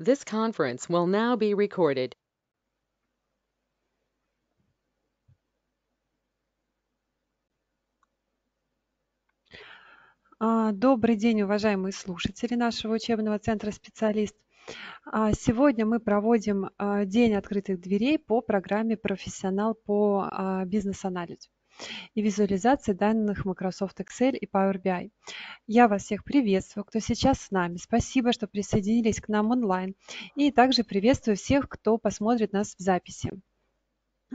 This conference will now be recorded. А, Добрый день, уважаемые слушатели нашего учебного центра «Специалист». А, Сегодня мы проводим а, День открытых дверей по программе «Профессионал по бизнес-анализу и визуализации данных Microsoft Excel и Power BI. Я вас всех приветствую, кто сейчас с нами. Спасибо, что присоединились к нам онлайн. И также приветствую всех, кто посмотрит нас в записи.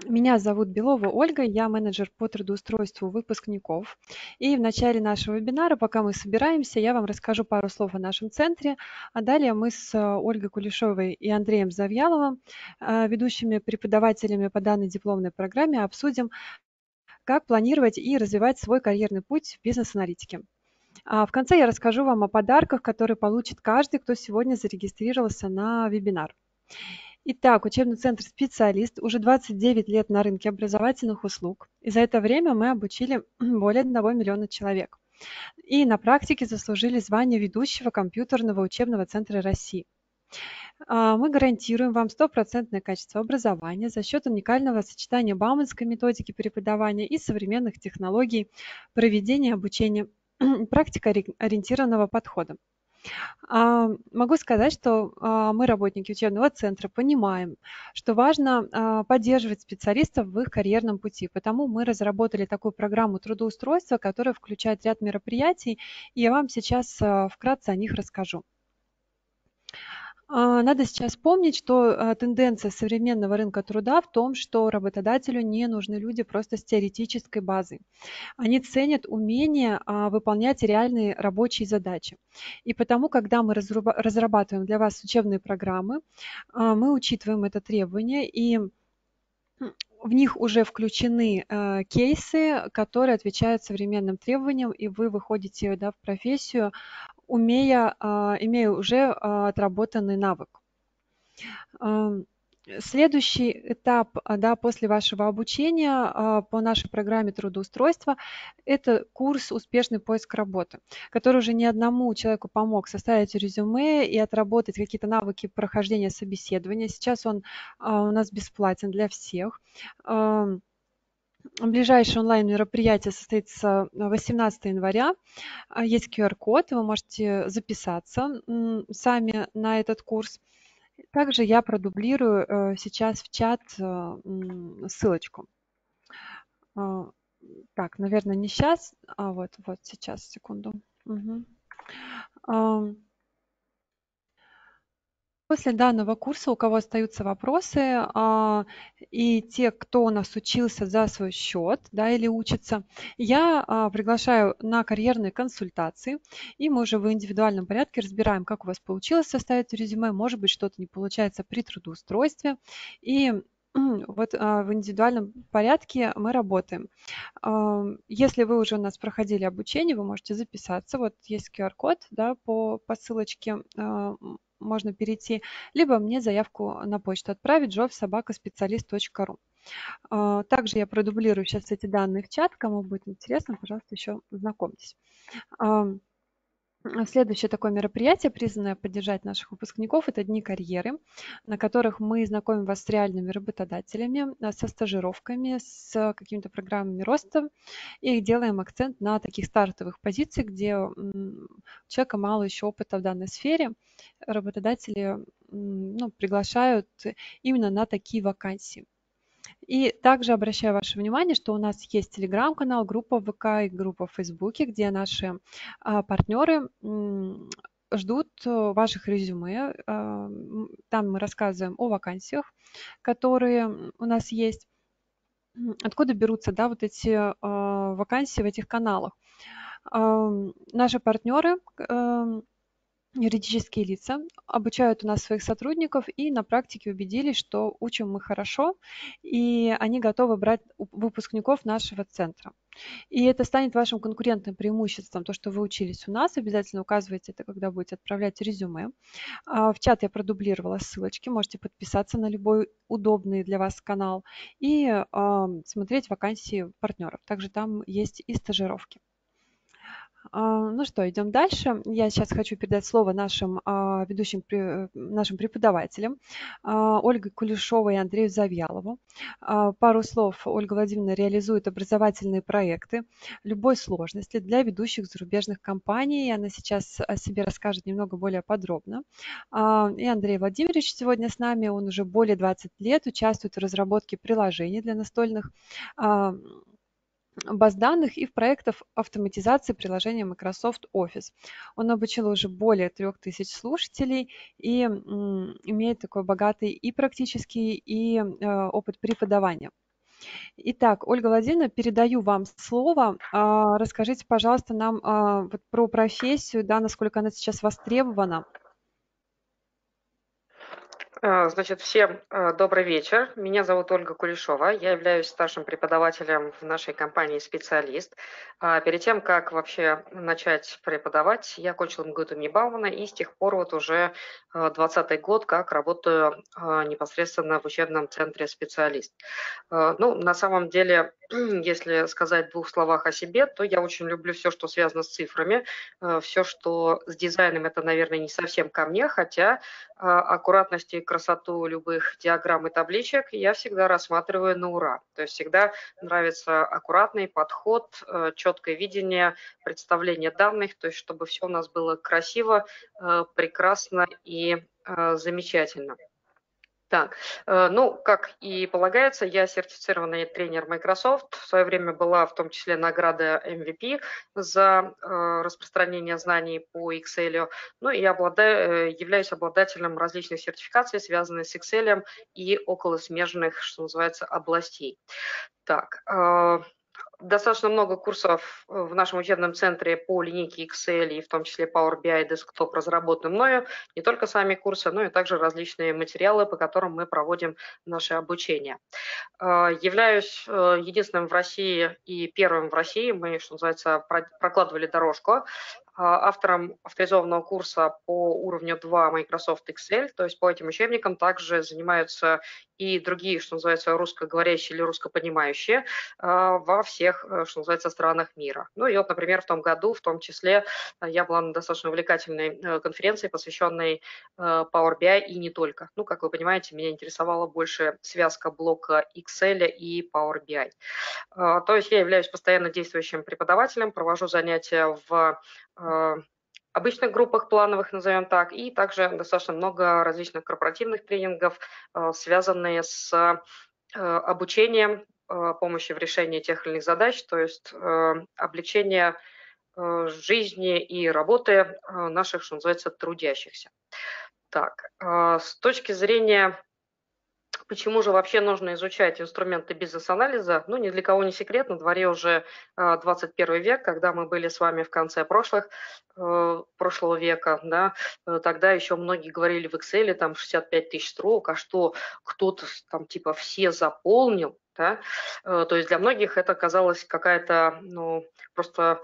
Меня зовут Белова Ольга, я менеджер по трудоустройству выпускников. И в начале нашего вебинара, пока мы собираемся, я вам расскажу пару слов о нашем центре, а далее мы с Ольгой Кулешовой и Андреем Завьяловым, э, ведущими преподавателями по данной дипломной программе, обсудим, как планировать и развивать свой карьерный путь в бизнес-аналитике. А в конце я расскажу вам о подарках, которые получит каждый, кто сегодня зарегистрировался на вебинар. Итак, учебный центр «Специалист» уже 29 лет на рынке образовательных услуг, и за это время мы обучили более 1 миллиона человек. И на практике заслужили звание ведущего компьютерного учебного центра России. А, мы гарантируем вам стопроцентное качество образования за счет уникального сочетания бауманской методики преподавания и современных технологий проведения обучения практикоориентированного подхода. А, могу сказать, что а, мы, работники учебного центра, понимаем, что важно поддерживать специалистов в их карьерном пути. Потому мы разработали такую программу трудоустройства, которая включает ряд мероприятий, и я вам сейчас вкратце о них расскажу. А, надо сейчас помнить, что а, тенденция современного рынка труда в том, что работодателю не нужны люди просто с теоретической базой. Они ценят умение а, выполнять реальные рабочие задачи. И потому, когда мы разрабатываем для вас учебные программы, мы учитываем это требование и в них уже включены э, кейсы, которые отвечают современным требованиям, и вы выходите да, в профессию умея, а, имея уже а, отработанный навык. Следующий этап да, после вашего обучения а, по нашей программе трудоустройства – это курс «Успешный поиск работы», который уже не одному человеку помог составить резюме и отработать какие-то навыки прохождения собеседования. Сейчас он у нас бесплатен для всех. Ближайшее онлайн-мероприятие состоится 18 января. А, есть QR-код, вы можете записаться сами на этот курс. Также я продублирую э, сейчас в чат э, ссылочку. А, так, наверное, не сейчас, а вот, вот сейчас, секунду. Угу. После данного курса, у кого остаются вопросы, а, и те, кто у нас учился за свой счет да, или учится, я а, приглашаю на карьерные консультации, и мы уже в индивидуальном порядке разбираем, как у вас получилось составить резюме, может быть, что-то не получается при трудоустройстве, и вот а, в индивидуальном порядке мы работаем. Если вы уже у нас проходили обучение, вы можете записаться. Вот есть QR-код да, по, по ссылочке можно перейти, либо мне заявку на почту отправить jobsobakaspecialist.ru. А, также я продублирую сейчас эти данные в чат. Кому будет интересно, пожалуйста, еще знакомьтесь. Следующее такое мероприятие, призванное поддержать наших выпускников, это Дни карьеры, на которых мы знакомим вас с реальными работодателями, а, со стажировками, с какими-то программами роста и делаем акцент на таких стартовых позициях, где у человека мало еще опыта в данной сфере. Работодатели ну, приглашают именно на такие вакансии. И также обращаю ваше внимание, что у нас есть телеграм-канал, группа ВК и группа в Фейсбуке, где наши а, партнеры ждут э, ваших резюме. А, там мы рассказываем о вакансиях, которые у нас есть. Откуда берутся да, вот эти а, вакансии в этих каналах? Наши партнеры юридические лица обучают у нас своих сотрудников и на практике убедились, что учим мы хорошо, и они готовы брать выпускников нашего центра. И это станет вашим конкурентным преимуществом, то, что вы учились у нас. Обязательно указывайте это, когда будете отправлять резюме. А, в чат я продублировала ссылочки, можете подписаться на любой удобный для вас канал и смотреть вакансии партнеров. Также там есть и стажировки. А, ну что, идем дальше. Я сейчас хочу передать слово нашим а, ведущим, нашим преподавателям а, Ольге Кулешовой и Андрею Завьялову. Пару слов. Ольга Владимировна реализует образовательные проекты любой сложности для ведущих зарубежных компаний. Она сейчас о себе расскажет немного более подробно. И Андрей Владимирович сегодня с нами. Он уже более 20 лет участвует в разработке приложений для настольных баз данных и в проектах автоматизации приложения Microsoft Office. Он обучил уже более 3000 слушателей и имеет такой богатый и практический, и э, опыт преподавания. Итак, Ольга Владимировна, передаю вам слово. А, расскажите, пожалуйста, нам а, про профессию, да, насколько она сейчас востребована. А, значит, всем а, добрый вечер. Меня зовут Ольга Кулешова. Я являюсь старшим преподавателем в нашей компании «Специалист». А, перед тем, как вообще начать преподавать, я окончила МГУ имени Баумана и с тех пор вот уже 20 год как работаю непосредственно в учебном центре «Специалист». Ну, на самом деле, если сказать в двух словах о себе, то я очень люблю все, что связано с цифрами. Все, что с дизайном, это, наверное, не совсем ко мне, хотя аккуратности и красоту любых диаграмм и табличек я всегда рассматриваю на ура. То есть всегда нравится аккуратный подход, э, четкое видение, представление данных, то есть чтобы все у нас было красиво, э, прекрасно и э, замечательно. Так, э, ну, как и полагается, я сертифицированный тренер Microsoft. В свое время была в том числе награда MVP за э, распространение знаний по Excel. Ну и обладаю, э, являюсь обладателем различных сертификаций, связанных с Excel и около смежных, что называется, областей. Так, достаточно много курсов э, в нашем учебном центре по линейке Excel и в том числе Power BI Desktop разработаны мною. Не только сами курсы, но и также различные материалы, по которым мы проводим наше обучение. Э, являюсь э, единственным в России и первым в России, мы, что называется, прокладывали дорожку автором авторизованного курса по уровню 2 Microsoft Excel, то есть по этим учебникам также занимаются и другие, что называется, русскоговорящие или русскопонимающие а, во всех, э, что называется, странах мира. Ну и вот, например, в том году, в том числе, э, я была на достаточно увлекательной э, конференции, посвященной Power BI и не только. Ну, как вы понимаете, меня интересовала больше связка блока Excel и Power BI. А, то есть я являюсь постоянно действующим преподавателем, провожу занятия в обычных группах плановых, назовем так, и также достаточно много различных корпоративных тренингов, э, связанные с э, обучением, помощи в решении тех или иных задач, то есть облегчение жизни и работы наших, что называется, трудящихся. Так, с точки зрения Почему же вообще нужно изучать инструменты бизнес-анализа? Ну, ни для кого не секрет, на дворе уже 21 а, век, когда мы были с вами в конце прошлых, э, прошлого века, да, э, тогда еще многие говорили в Excel, там 65 тысяч строк, а что кто-то там типа все заполнил, да, э, то есть для многих это казалось какая-то, ну, просто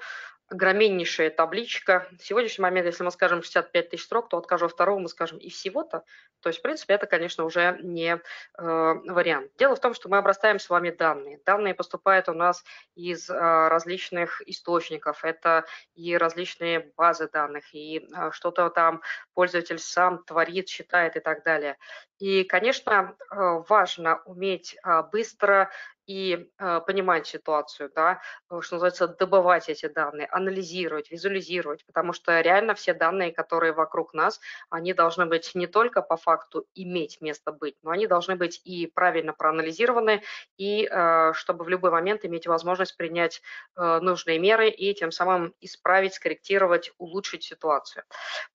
огроменнейшая табличка. В сегодняшний момент, если мы скажем 65 тысяч строк, то от каждого второго мы скажем и всего-то. То есть, в принципе, это, конечно, уже не э, вариант. Дело в том, что мы обрастаем с вами данные. Данные поступают у нас из э, различных источников. Это и различные базы данных, и э, что-то там пользователь сам творит, считает и так далее. И, конечно, э, важно уметь э, быстро и э, понимать ситуацию, да, э, что называется, добывать эти данные, анализировать, визуализировать, потому что реально все данные, которые вокруг нас, они должны быть не только по факту иметь место быть, но они должны быть и правильно проанализированы, и э, чтобы в любой момент иметь возможность принять э, нужные меры и тем самым исправить, скорректировать, улучшить ситуацию.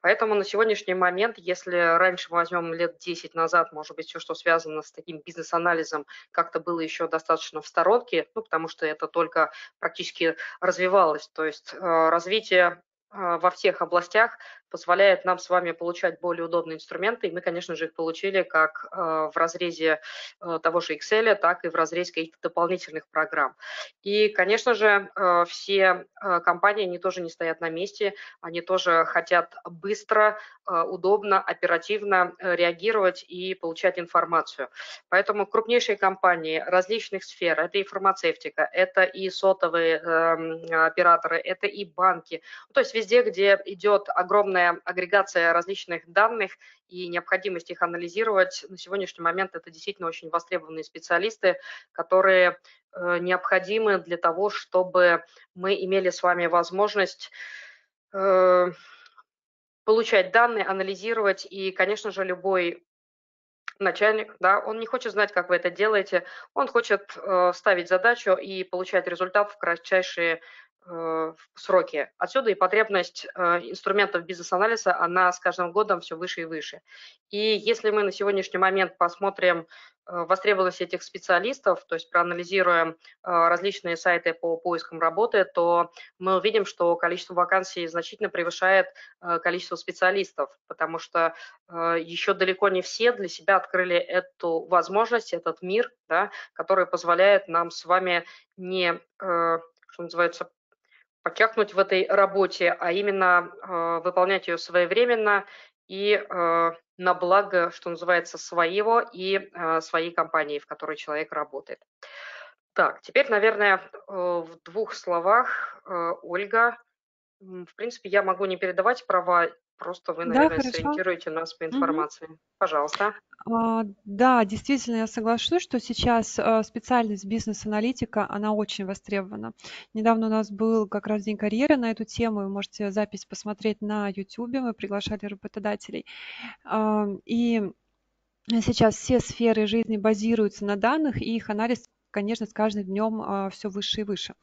Поэтому на сегодняшний момент, если раньше мы возьмем лет 10 назад, может быть, все, что связано с таким бизнес-анализом, как-то было еще достаточно достаточно в сторонке, ну, потому что это только практически развивалось. То есть э, развитие э, во всех областях позволяет нам с вами получать более удобные инструменты, и мы, конечно же, их получили как в разрезе того же Excel, так и в разрезе каких-то дополнительных программ. И, конечно же, все компании, они тоже не стоят на месте, они тоже хотят быстро, удобно, оперативно реагировать и получать информацию. Поэтому крупнейшие компании различных сфер, это и фармацевтика, это и сотовые э, операторы, это и банки, то есть везде, где идет огромная агрегация различных данных и необходимость их анализировать, на сегодняшний момент это действительно очень востребованные специалисты, которые э, необходимы для того, чтобы мы имели с вами возможность э, получать данные, анализировать, и, конечно же, любой начальник, да, он не хочет знать, как вы это делаете, он хочет э, ставить задачу и получать результат в кратчайшие Э, сроки. Отсюда и потребность э, инструментов бизнес-анализа, она с каждым годом все выше и выше. И если мы на сегодняшний момент посмотрим э, востребованность этих специалистов, то есть проанализируем различные сайты по поискам работы, то мы увидим, что количество вакансий значительно превышает количество специалистов, потому что еще далеко не все для себя открыли эту возможность, этот мир, да, который позволяет нам с вами не, что называется, подчеркнуть в этой работе, а именно э, выполнять ее своевременно и э, на благо, что называется, своего и э, своей компании, в которой человек работает. Так, теперь, наверное, в двух словах, Ольга, в принципе, я могу не передавать права Просто вы, наверное, хорошо. сориентируете нас по Мгм. информации. Пожалуйста. А, Да, действительно, я соглашусь, что сейчас а, специальность бизнес-аналитика, она очень востребована. Недавно у нас был как раз день карьеры на эту тему, вы можете запись посмотреть на YouTube, мы приглашали работодателей. А, И сейчас все сферы жизни базируются на данных, и их анализ конечно, с каждым днем а, все выше и выше.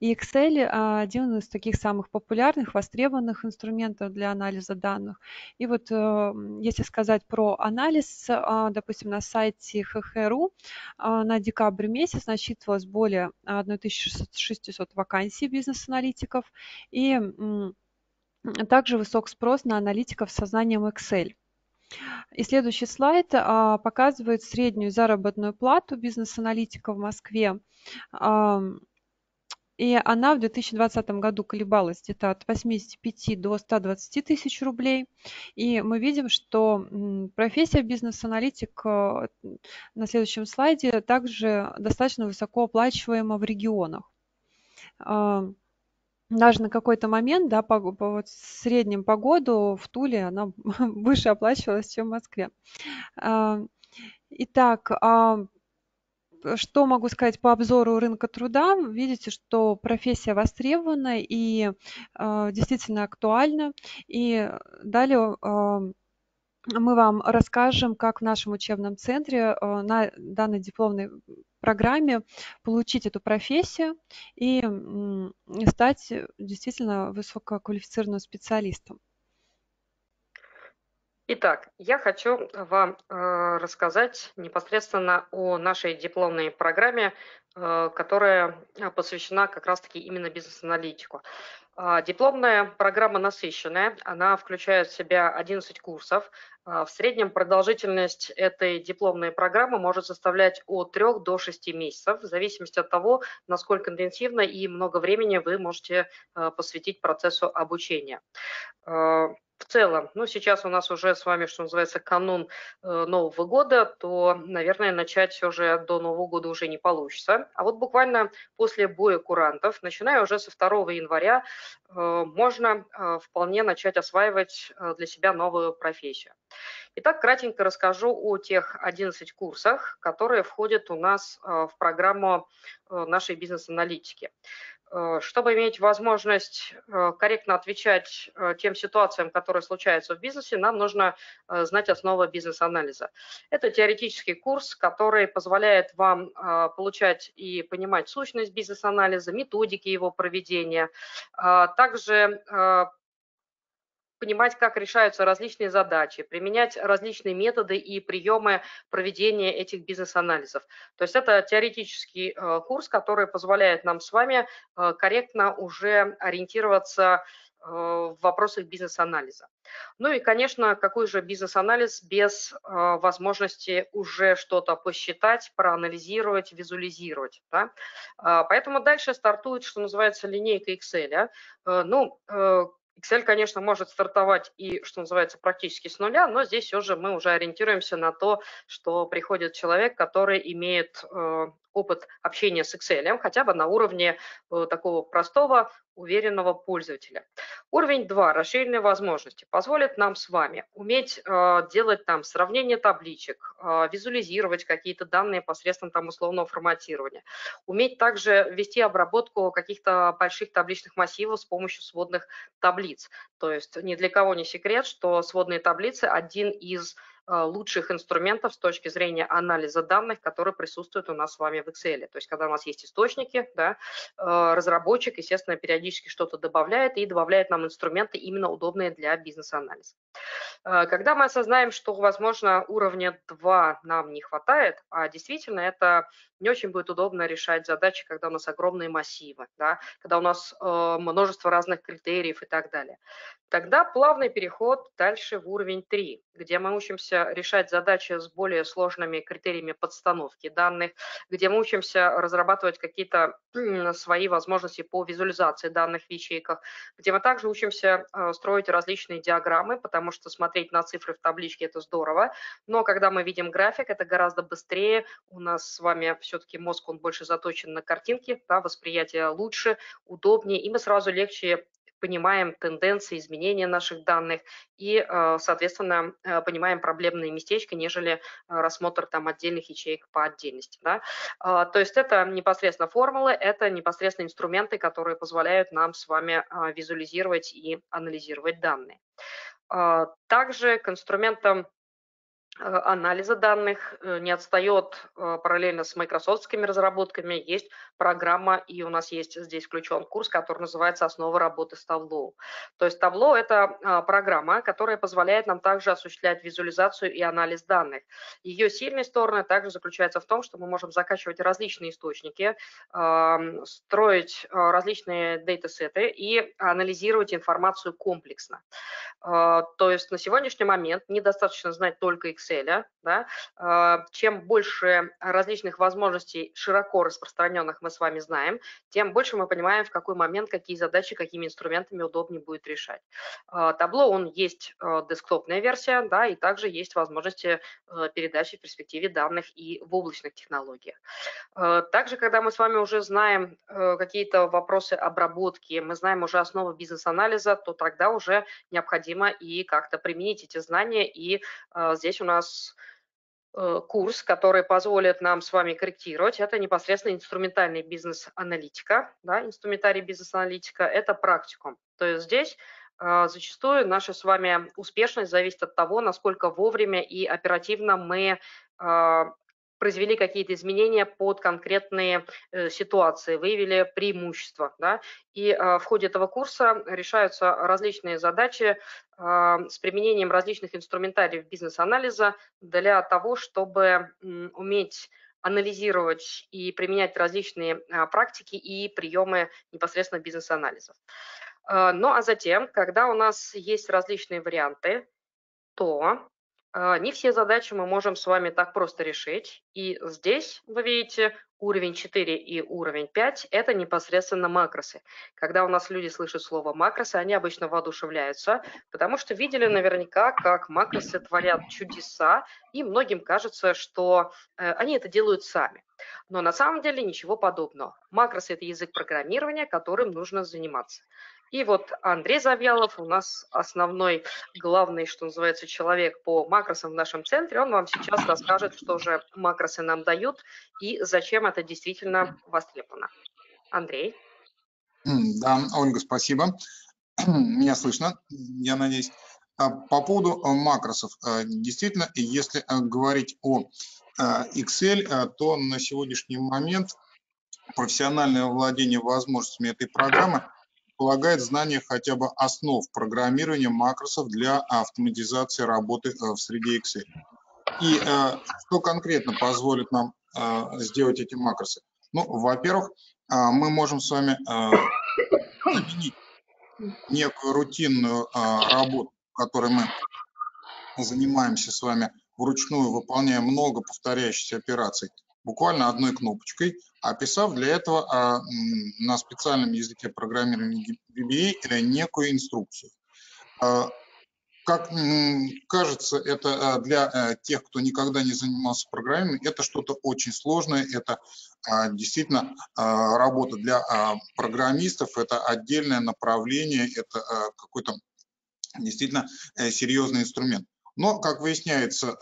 И Excel а, один из таких самых популярных, востребованных инструментов для анализа данных. И вот э, если сказать про анализ, а, допустим, на сайте ХХРУ на декабрь месяц насчитывалось более 1600 вакансий бизнес-аналитиков и также высок спрос на аналитиков с сознанием Excel. И следующий слайд а, показывает среднюю заработную плату бизнес-аналитика в Москве. И она в 2020 году колебалась где-то от 85 до 120 тысяч рублей. И мы видим, что профессия бизнес-аналитик а, на следующем слайде также достаточно высоко оплачиваема в регионах. Даже на какой-то момент, да, по, по вот средним по году в Туле она выше оплачивалась, чем в Москве. А, итак, а, что могу сказать по обзору рынка труда? Видите, что профессия востребована и а, действительно актуальна. И далее мы вам расскажем, как в нашем учебном центре на данной дипломной программе получить эту профессию и стать действительно высококвалифицированным специалистом. Итак, я хочу вам э, рассказать непосредственно о нашей дипломной программе, которая посвящена как раз-таки именно бизнес-аналитику. А, дипломная программа насыщенная, она включает в себя 11 курсов. А, в среднем продолжительность этой дипломной программы может составлять от 3 до 6 месяцев, в зависимости от того, насколько интенсивно и много времени вы можете а, посвятить процессу обучения в целом, ну, сейчас у нас уже с вами, что называется, канун э, Нового года, то, наверное, начать все же до Нового года уже не получится. А вот буквально после боя курантов, начиная уже со 2 января, э, можно э, вполне начать осваивать для себя новую профессию. Итак, кратенько расскажу о тех 11 курсах, которые входят у нас в программу нашей бизнес-аналитики. Э, чтобы иметь возможность э, корректно отвечать э, тем ситуациям, которые случаются в бизнесе, нам нужно знать основы бизнес-анализа. Это теоретический курс, который позволяет вам получать и понимать сущность бизнес-анализа, методики его проведения, также понимать, как решаются различные задачи, применять различные методы и приемы проведения этих бизнес-анализов. То есть это теоретический э, курс, который позволяет нам с вами э, корректно уже ориентироваться в вопросах бизнес-анализа. Ну и, конечно, какой же бизнес-анализ без возможности уже что-то посчитать, проанализировать, визуализировать. Да? Поэтому дальше стартует, что называется, линейка Excel. Ну, Excel, конечно, может стартовать и, что называется, практически с нуля, но здесь уже мы уже ориентируемся на то, что приходит человек, который имеет э, опыт общения с Excel, хотя бы на уровне э, такого простого, уверенного пользователя. Уровень 2, расширенные возможности, позволит нам с вами уметь э, делать там сравнение табличек, э, визуализировать какие-то данные посредством там условного форматирования, уметь также вести обработку каких-то больших табличных массивов с помощью сводных таблиц. То есть ни для кого не секрет, что сводные таблицы один из лучших инструментов с точки зрения анализа данных, которые присутствуют у нас с вами в Excel. То есть, когда у нас есть источники, да, э, разработчик, естественно, периодически что-то добавляет и добавляет нам инструменты, именно удобные для бизнес-анализа. Э, когда мы осознаем, что, возможно, уровня 2 нам не хватает, а действительно это не очень будет удобно решать задачи, когда у нас огромные массивы, да, когда у нас множество разных критериев и так далее. Тогда плавный переход дальше в уровень 3, где мы учимся решать задачи с более сложными критериями подстановки данных, где мы учимся разрабатывать какие-то свои возможности по визуализации данных в ячейках, где мы также учимся э, строить различные диаграммы, потому что смотреть на цифры в табличке – это здорово, но когда мы видим график, это гораздо быстрее, у нас с вами все-таки мозг, он больше заточен на картинки, да, восприятие лучше, удобнее, и мы сразу легче понимаем тенденции изменения наших данных и, э, соответственно, э, понимаем проблемные местечки, нежели э, рассмотр там отдельных ячеек по отдельности. Да? А, то есть это непосредственно формулы, это непосредственно инструменты, которые позволяют нам с вами визуализировать и анализировать данные. А, также к инструментам анализа данных, э, не отстает э, параллельно с майкрософтскими разработками. Есть программа, и у нас есть здесь включен курс, который называется «Основа работы с Tableau». То есть Tableau – это а, программа, которая позволяет нам также осуществлять визуализацию и анализ данных. Ее сильные стороны также заключаются в том, что мы можем закачивать различные источники, строить различные датасеты и анализировать информацию комплексно. То есть на сегодняшний момент недостаточно знать только Excel, Excel, да, а, чем больше различных возможностей, широко распространенных мы с вами знаем, тем больше мы понимаем, в какой момент какие задачи, какими инструментами удобнее будет решать. А, табло, он есть а, десктопная версия, да, и также есть возможности передачи в перспективе данных и в облачных технологиях. Также, когда мы с вами уже знаем какие-то вопросы обработки, мы знаем уже основы бизнес-анализа, то тогда уже необходимо и как-то применить эти знания, и здесь у нас нас э, курс, который позволит нам с вами корректировать. Это непосредственно инструментальный бизнес-аналитика, да, инструментарий бизнес-аналитика, это практикум. То есть здесь э, зачастую наша с вами успешность зависит от того, насколько вовремя и оперативно мы э, произвели какие-то изменения под конкретные э, ситуации, выявили преимущества. Да? И э, в ходе этого курса решаются различные задачи э, с применением различных инструментариев бизнес-анализа для того, чтобы уметь анализировать и применять различные практики и приемы непосредственно бизнес-анализов. Ну а затем, когда у нас есть различные варианты, то а, не все задачи мы можем с вами так просто решить. И здесь, вы видите, уровень 4 и уровень 5 – это непосредственно макросы. Когда у нас люди слышат слово макросы, они обычно воодушевляются, потому что видели наверняка, как макросы творят чудеса, и многим кажется, что э, они это делают сами. Но на самом деле ничего подобного. Макросы – это язык программирования, которым нужно заниматься. И вот Андрей Завьялов у нас основной, главный, что называется, человек по макросам в нашем центре. Он вам сейчас расскажет, что же макросы нам дают и зачем это действительно востребовано. Андрей. Да, Ольга, спасибо. Меня слышно, я надеюсь. А по поводу э, макросов. Э, действительно, если э, говорить о Excel, то на сегодняшний момент профессиональное владение возможностями этой программы – предполагает знание хотя бы основ программирования макросов для автоматизации работы э, в среде Excel. И э, что конкретно позволит нам э, сделать эти макросы? Ну, во-первых, мы можем с вами заменить некую рутинную работу, которой мы занимаемся с вами вручную, выполняя много повторяющихся операций буквально одной кнопочкой, описав для этого на специальном языке программирования VBA некую инструкцию. Как кажется, это а, для э, тех, кто никогда не занимался программой, это что-то очень сложное, это а, действительно а, работа для программистов, это отдельное направление, это какой-то действительно э, серьезный инструмент. Но, как выясняется,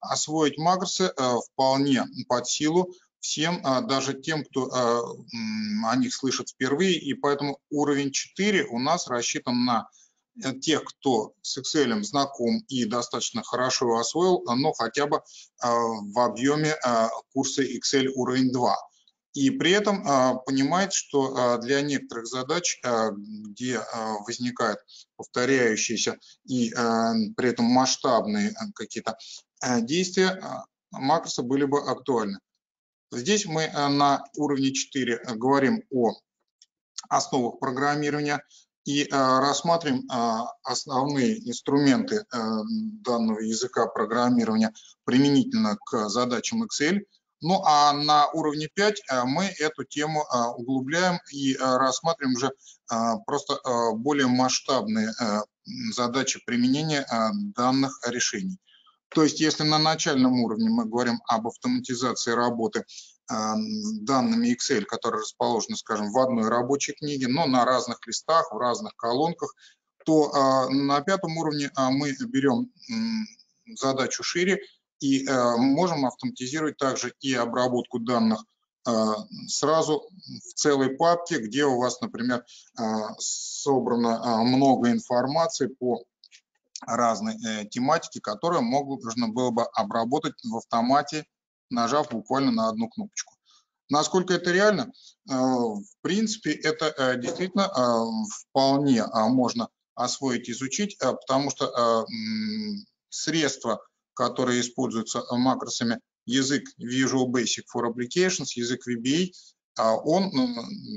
освоить макросы вполне под силу всем, даже тем, кто о них слышит впервые, и поэтому уровень 4 у нас рассчитан на Э, тех, кто с Excel знаком и достаточно хорошо его освоил, но хотя бы в объеме курса Excel уровень 2. И при этом а, понимает, что для некоторых задач, где возникают повторяющиеся и при этом масштабные какие-то действия, макросы были бы актуальны. Здесь мы на уровне 4 говорим о основах программирования, и а, рассмотрим а, основные инструменты а, данного языка программирования применительно к задачам Excel. Ну а на уровне 5 мы эту тему углубляем и рассматриваем уже просто более масштабные задачи применения данных решений. То есть если на начальном уровне мы говорим об автоматизации работы данными Excel, которые расположены, скажем, в одной рабочей книге, но на разных листах, в разных колонках, то на пятом уровне мы берем задачу шире и а, можем автоматизировать также и обработку данных сразу в целой папке, где у вас, например, собрано много информации по разной э, тематике, которую можно было бы обработать в автомате нажав буквально на одну кнопочку. Насколько это реально? Э, в принципе, это э, действительно э, вполне можно освоить, изучить, потому что средства, которые используются макросами, язык Visual Basic for Applications, язык VBA, он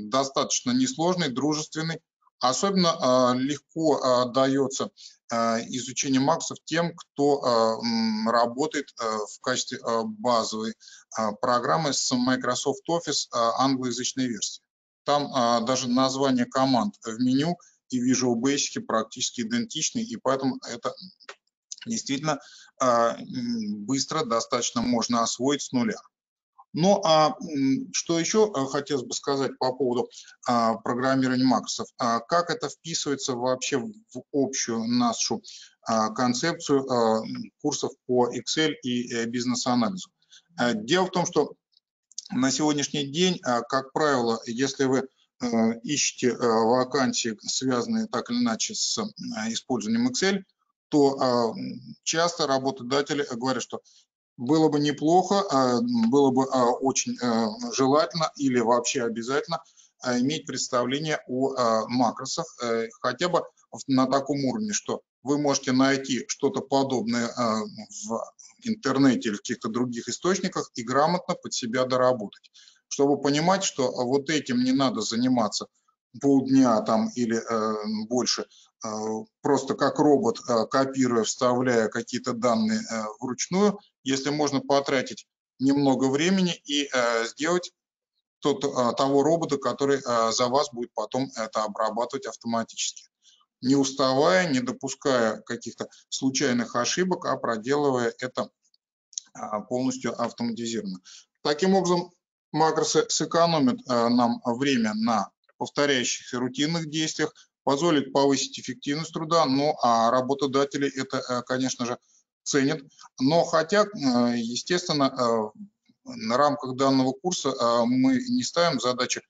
достаточно несложный, дружественный, Особенно а, легко а, дается а, изучение максов тем, кто работает в качестве базовой программы с Microsoft Office англоязычной версии. Там даже название команд в меню и Visual Basic практически идентичны, и поэтому это действительно быстро достаточно можно освоить с нуля. Ну а что еще э, хотелось бы сказать по поводу а, программирования макросов? А, как это вписывается вообще в общую нашу а, концепцию курсов по Excel и э, бизнес-анализу? Дело в том, что на сегодняшний день, как правило, если вы э, ищете вакансии, связанные так или иначе с использованием Excel, то часто работодатели говорят, что было бы неплохо, а, было бы а, очень а, желательно или вообще обязательно иметь представление о макросах, э, хотя бы на таком уровне, что вы можете найти что-то подобное в интернете или в каких-то других источниках и грамотно под себя доработать, чтобы понимать, что вот этим не надо заниматься полдня там или э, больше, просто как робот, э, копируя, вставляя какие-то данные э, вручную, если можно потратить немного времени и сделать тот, того робота, который за вас будет потом это обрабатывать автоматически. Не уставая, не допуская каких-то случайных ошибок, а проделывая это полностью автоматизированно. Таким образом, макросы сэкономят нам время на повторяющихся рутинных действиях, позволит повысить эффективность труда, ну а работодатели это, э, конечно же, ценят. Но хотя, э, естественно, э, на рамках данного курса мы не ставим задачи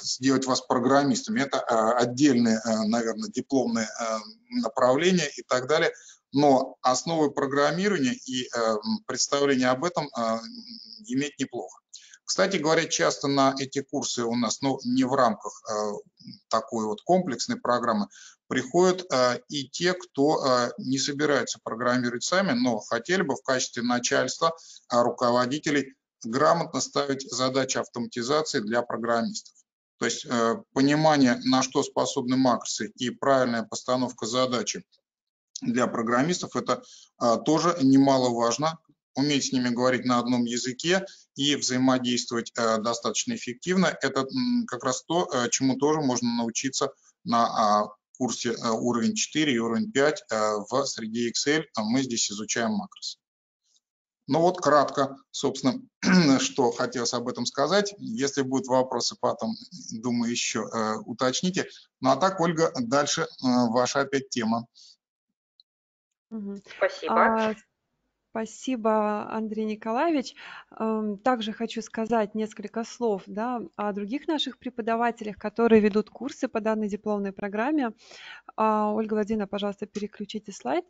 сделать вас программистами. Это отдельное, наверное, дипломное направление и так далее. Но основы программирования и представление об этом иметь неплохо. Кстати говоря, часто на эти курсы у нас, ну, не в рамках э, такой вот комплексной программы, приходят э, и те, кто э, не собираются программировать сами, но хотели бы в качестве начальства, руководителей грамотно ставить задачи автоматизации для программистов. То есть понимание, на что способны макросы и правильная постановка задачи для программистов, это тоже немаловажно, уметь с ними говорить на одном языке и взаимодействовать достаточно эффективно. Это как раз то, чему тоже можно научиться на курсе э, уровень 4 и уровень 5 э, в среде Excel а мы здесь изучаем макросы. Ну вот кратко, собственно, что хотелось об этом сказать. Если будут вопросы, потом, думаю, еще э, уточните. Ну а так, Ольга, дальше ваша опять тема. Спасибо. А, Спасибо, Андрей Николаевич. Эм, также хочу сказать несколько слов да, о других наших преподавателях, которые ведут курсы по данной дипломной программе. А, Ольга Владимировна, пожалуйста, переключите слайд.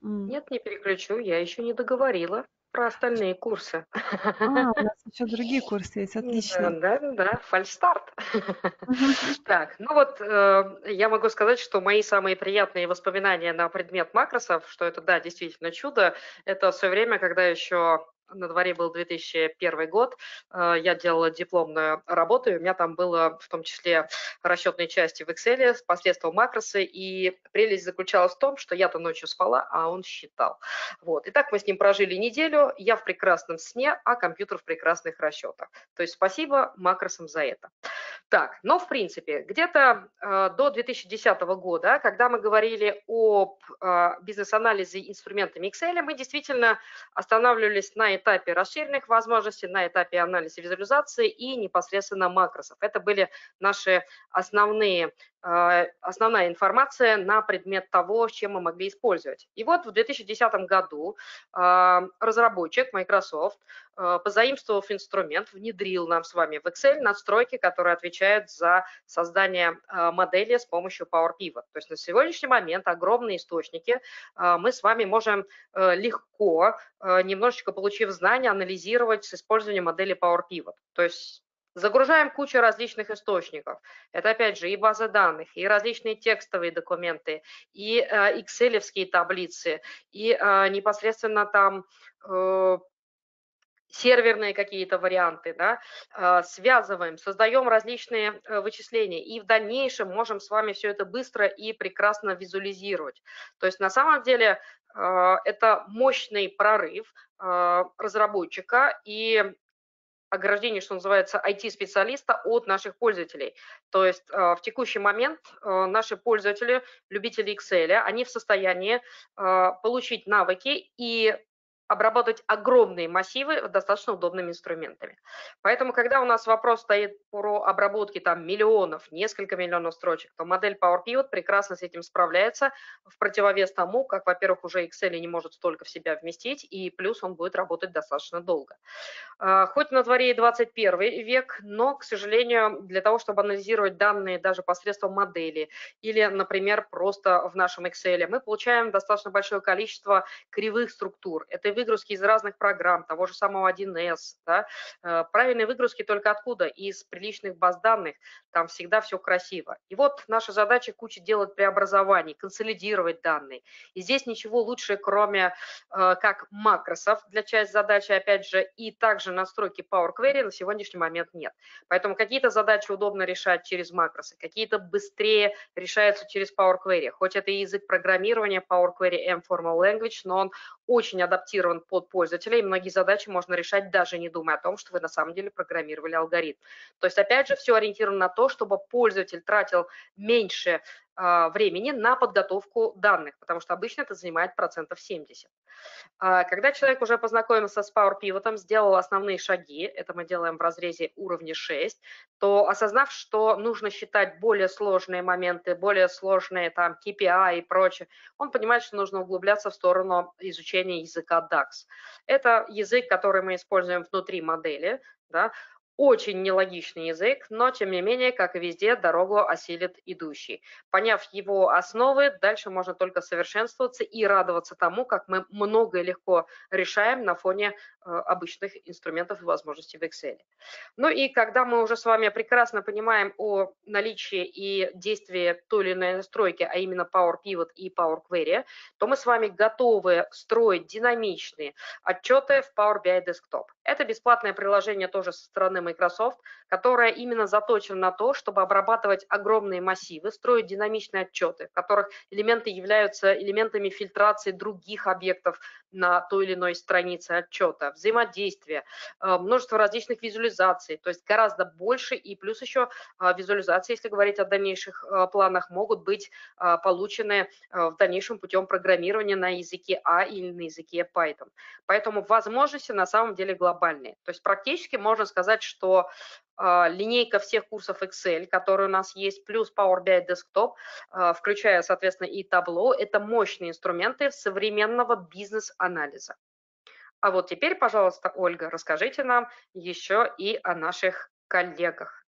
Нет, не переключу, я еще не договорила про остальные курсы. А, у нас еще другие курсы есть, отлично. Да, да, да, фальстарт. Так, ну вот э, я могу сказать, что мои самые приятные воспоминания на предмет макросов, что это, да, действительно чудо, это все время, когда еще на дворе был 2001 год, э, я делала дипломную работу, и у меня там было в том числе расчетные части в Excel с посредством макросы, и прелесть заключалась в том, что я-то ночью спала, а он считал. Вот. И так мы с ним прожили неделю, я в прекрасном сне, а компьютер в прекрасных расчетах. То есть спасибо макросам за это. Так, но в принципе, где-то э, до 2010 года, когда мы говорили об э, бизнес-анализе инструментами Excel, мы действительно останавливались на этапе расширенных возможностей, на этапе анализа визуализации и непосредственно макросов. Это были наши основные основная информация на предмет того, чем мы могли использовать. И вот в 2010 году а, разработчик Microsoft, а, позаимствовав инструмент, внедрил нам с вами в Excel настройки, которые отвечают за создание модели с помощью Power Pivot. То есть на сегодняшний момент огромные источники мы с вами можем легко, немножечко получив знания, анализировать с использованием модели Power Pivot. То есть Загружаем кучу различных источников. Это, опять же, и базы данных, и различные текстовые документы, и э, excel таблицы, и э, непосредственно там э, серверные какие-то варианты, да, э, связываем, создаем различные вычисления, и в дальнейшем можем с вами все это быстро и прекрасно визуализировать. То есть на самом деле это мощный прорыв разработчика, и ограждение, что называется, IT-специалиста от наших пользователей. То есть э, в текущий момент э, наши пользователи, любители Excel, они в состоянии э, получить навыки и обработать огромные массивы достаточно удобными инструментами. Поэтому, когда у нас вопрос стоит про обработки там миллионов, несколько миллионов строчек, то модель Power Pivot прекрасно с этим справляется, в противовес тому, как, во-первых, уже Excel не может столько в себя вместить, и плюс он будет работать достаточно долго. А, хоть на дворе и 21 век, но, к сожалению, для того, чтобы анализировать данные даже посредством модели или, например, просто в нашем Excel, мы получаем достаточно большое количество кривых структур. Это выгрузки из разных программ, того же самого 1С. Да? Э, правильные выгрузки только откуда? Из приличных баз данных. Там всегда все красиво. И вот наша задача куча делать преобразований, консолидировать данные. И здесь ничего лучше, кроме э, как макросов для части задачи, опять же, и также настройки Power Query на сегодняшний момент нет. Поэтому какие-то задачи удобно решать через макросы, какие-то быстрее решаются через Power Query. Хоть это и язык программирования Power Query M Formal Language, но он очень адаптирован под пользователя, и многие задачи можно решать даже не думая о том, что вы на самом деле программировали алгоритм. То есть, опять же, все ориентировано на то, чтобы пользователь тратил меньше времени на подготовку данных, потому что обычно это занимает процентов 70. А, когда человек уже познакомился с Power Pivot, сделал основные шаги, это мы делаем в разрезе уровня 6, то осознав, что нужно считать более сложные моменты, более сложные там KPI и прочее, он понимает, что нужно углубляться в сторону изучения языка DAX. Это язык, который мы используем внутри модели, да, очень нелогичный язык, но тем не менее, как и везде, дорогу осилит идущий. Поняв его основы, дальше можно только совершенствоваться и радоваться тому, как мы много и легко решаем на фоне э, обычных инструментов и возможностей в Excel. Ну и когда мы уже с вами прекрасно понимаем о наличии и действии той или иной настройки, а именно Power Pivot и Power Query, то мы с вами готовы строить динамичные отчеты в Power BI Desktop. Это бесплатное приложение тоже со стороны Microsoft, которая именно заточена на то, чтобы обрабатывать огромные массивы, строить динамичные отчеты, в которых элементы являются элементами фильтрации других объектов на той или иной странице отчета, взаимодействия, э, множество различных визуализаций, то есть гораздо больше, и плюс еще э, визуализации, если говорить о дальнейших э, планах, могут быть получены в дальнейшем путем программирования на языке А или на языке Python. Поэтому возможности на самом деле глобальные. То есть практически можно сказать, что линейка всех курсов Excel, которые у нас есть, плюс Power BI Desktop, а, включая, соответственно, и Tableau, это мощные инструменты современного бизнес-анализа. А вот теперь, пожалуйста, Ольга, расскажите нам еще и о наших коллегах.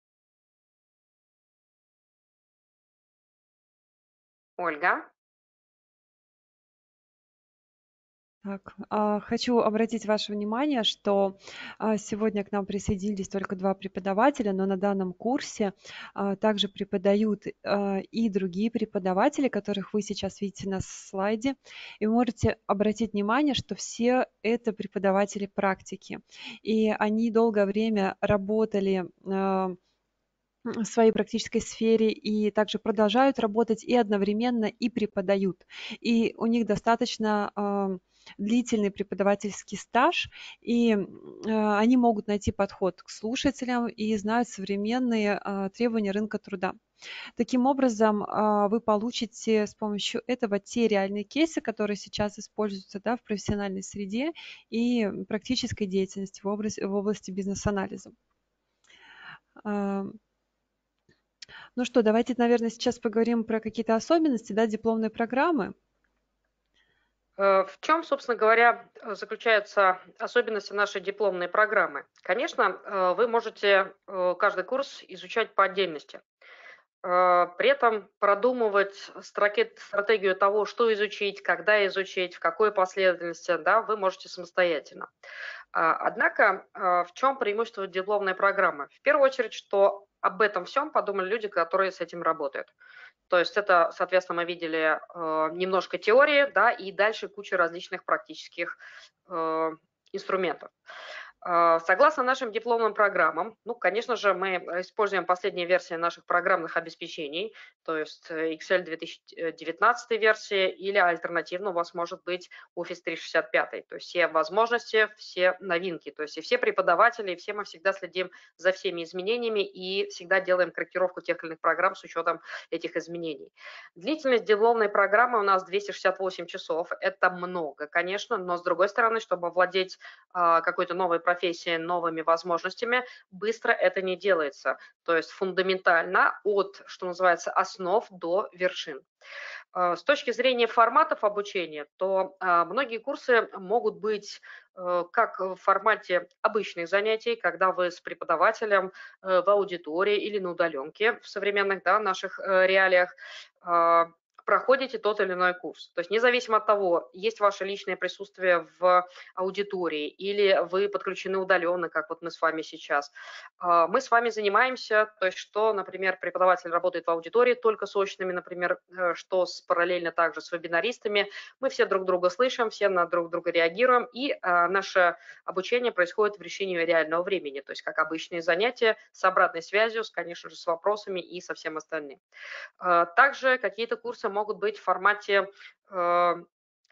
Ольга? Так, а, хочу обратить ваше внимание, что а, сегодня к нам присоединились только два преподавателя, но на данном курсе а, также преподают и другие преподаватели, которых вы сейчас видите на слайде. И вы можете обратить внимание, что все это преподаватели практики. И они долгое время работали в своей практической сфере и также продолжают работать и одновременно и преподают. И у них достаточно длительный преподавательский стаж, и э, они могут найти подход к слушателям и знают современные э, требования рынка труда. Таким образом, э, вы получите с помощью этого те реальные кейсы, которые сейчас используются да, в профессиональной среде и практической деятельности в области, в области бизнес-анализа. Ну что, давайте, наверное, сейчас поговорим про какие-то особенности да, дипломной программы. Э, в чем, собственно говоря, заключаются особенности нашей дипломной программы? Конечно, э, вы можете э, каждый курс изучать по отдельности. При этом продумывать стратегию того, что изучить, когда изучить, в какой последовательности, да, вы можете самостоятельно. Однако, в чем преимущество дипломной программы? В первую очередь, что об этом всем подумали люди, которые с этим работают. То есть это, соответственно, мы видели э, немножко теории, да, и дальше куча различных практических э, инструментов. А, согласно нашим дипломным программам, ну, конечно же, мы используем последние версии наших программных обеспечений, то есть э, Excel 2019 версии или альтернативно у вас может быть Office 365, то есть все возможности, все новинки, то есть и все преподаватели, и все мы всегда следим за всеми изменениями и всегда делаем корректировку тех или иных программ с учетом этих изменений. Длительность дипломной программы у нас 268 часов, это много, конечно, но с другой стороны, чтобы владеть а, какой-то новой профессией, профессии новыми возможностями, быстро это не делается. То есть фундаментально от, что называется, основ до вершин. Э, с точки зрения форматов обучения, то э, многие курсы могут быть э, как в формате обычных занятий, когда вы с преподавателем в аудитории или на удаленке в современных да, наших реалиях проходите тот или иной курс. То есть независимо от того, есть ваше личное присутствие в аудитории или вы подключены удаленно, как вот мы с вами сейчас, а, мы с вами занимаемся, то есть что, например, преподаватель работает в аудитории только с очными, например, э, что с, параллельно также с вебинаристами, мы все друг друга слышим, все на друг друга реагируем, и а, наше обучение происходит в режиме реального времени, то есть как обычные занятия с обратной связью, с, конечно же, с вопросами и со всем остальным. А, также какие-то курсы могут быть в формате э,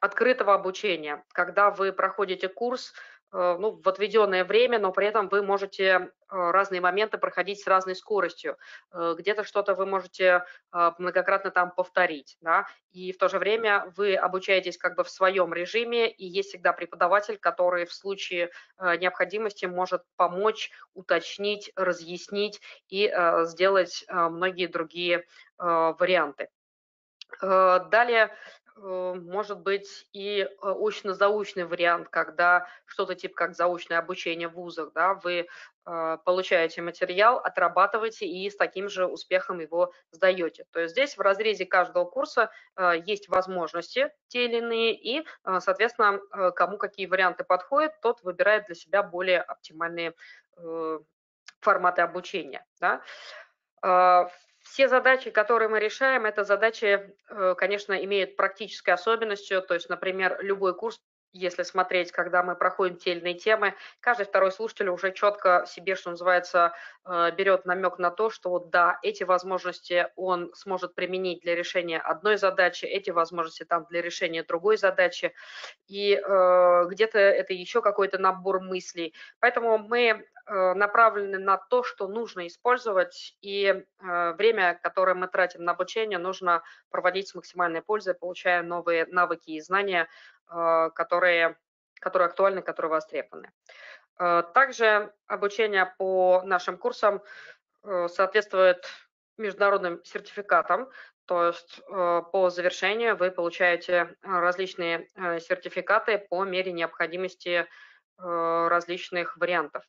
открытого обучения, когда вы проходите курс э, ну, в отведенное время, но при этом вы можете э, разные моменты проходить с разной скоростью. Где-то что-то вы можете многократно там повторить, да, и в то же время вы обучаетесь как бы в своем режиме, и есть всегда преподаватель, который в случае необходимости может помочь, уточнить, разъяснить и сделать многие другие варианты. Э, далее э, может быть и э, очно-заочный вариант, когда что-то типа как заочное обучение в вузах, да, вы получаете материал, отрабатываете и с таким же успехом его сдаете. То есть здесь в разрезе каждого курса есть возможности те или иные, и, соответственно, кому какие варианты подходят, тот выбирает для себя более оптимальные форматы обучения. Да. Все задачи, которые мы решаем, это задачи, э, конечно, имеют практической особенностью. То есть, например, любой курс если смотреть, когда мы проходим те или иные темы, каждый второй слушатель уже четко себе, что называется, э, берет намек на то, что вот да, эти возможности он сможет применить для решения одной задачи, эти возможности там для решения другой задачи, и э, где-то это еще какой-то набор мыслей. Поэтому мы э, направлены на то, что нужно использовать, и э, время, которое мы тратим на обучение, нужно проводить с максимальной пользой, получая новые навыки и знания, которые, которые актуальны, которые востребованы. Э, также обучение по нашим курсам э, соответствует международным сертификатам, то есть по завершению вы получаете различные сертификаты по мере необходимости различных вариантов.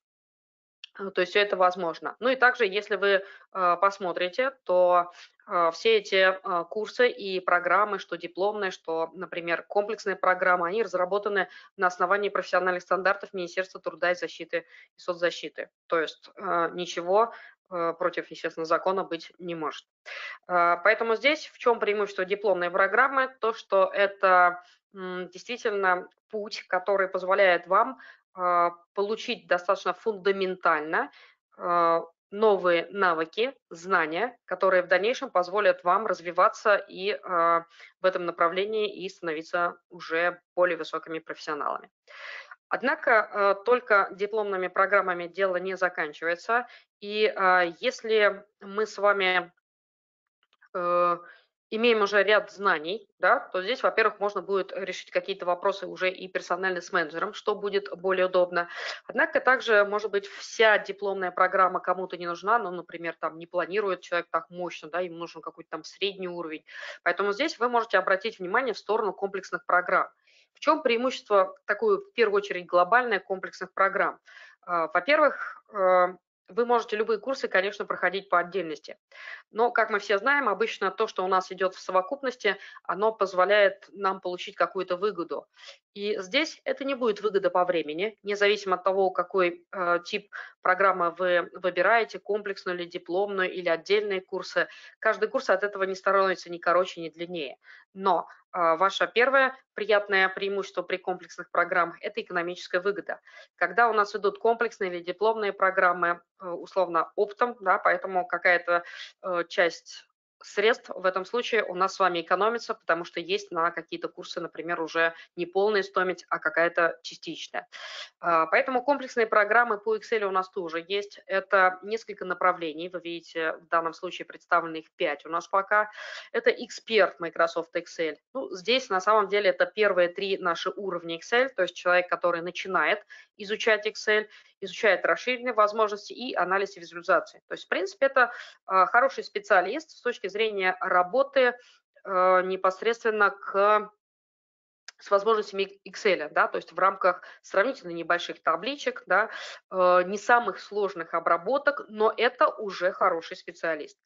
То есть все это возможно. Ну и также, если вы посмотрите, то а, все эти а, курсы и программы, что дипломные, что, например, комплексные программы, они разработаны на основании профессиональных стандартов Министерства труда и защиты и соцзащиты. То есть а, ничего против, естественно, закона быть не может. Поэтому здесь в чем преимущество дипломной программы? То, что это действительно путь, который позволяет вам получить достаточно фундаментально новые навыки, знания, которые в дальнейшем позволят вам развиваться и э, в этом направлении и становиться уже более высокими профессионалами. Однако э, только дипломными программами дело не заканчивается. И э, если мы с вами имеем уже ряд знаний, да, то здесь, во-первых, можно будет решить какие-то вопросы уже и персонально с менеджером, что будет более удобно. Однако также, может быть, вся дипломная программа кому-то не нужна, ну, например, там не планирует человек так мощно, да, ему нужен какой-то там средний уровень. Поэтому здесь вы можете обратить внимание в сторону комплексных программ. В чем преимущество такой, в первую очередь, глобальной комплексных программ? А, во-первых, э, вы можете любые курсы, конечно, проходить по отдельности. Но, как мы все знаем, обычно то, что у нас идет в совокупности, оно позволяет нам получить какую-то выгоду. И здесь это не будет выгода по времени, независимо от того, какой э, тип программы вы выбираете, комплексную или дипломную, или отдельные курсы. Каждый курс от этого не становится ни короче, ни длиннее. Но ваше первое приятное преимущество при комплексных программах – это экономическая выгода. Когда у нас идут комплексные или дипломные программы, э, условно оптом, да, поэтому какая-то э, часть средств в этом случае у нас с вами экономится, потому что есть на какие-то курсы, например, уже не полная стоимость, а какая-то частичная. А, поэтому комплексные программы по Excel у нас тоже есть. Это несколько направлений. Вы видите, в данном случае представлены их 5 у нас пока. Это эксперт Microsoft Excel. Ну, здесь на самом деле это первые три наши уровня Excel, то есть человек, который начинает изучать Excel, изучает расширенные возможности и анализ визуализации. То есть, в принципе, это а, хороший специалист с точки зрения работы а, непосредственно к с возможностями Excel, да, то есть в рамках сравнительно небольших табличек, да, э, не самых сложных обработок, но это уже хороший специалист.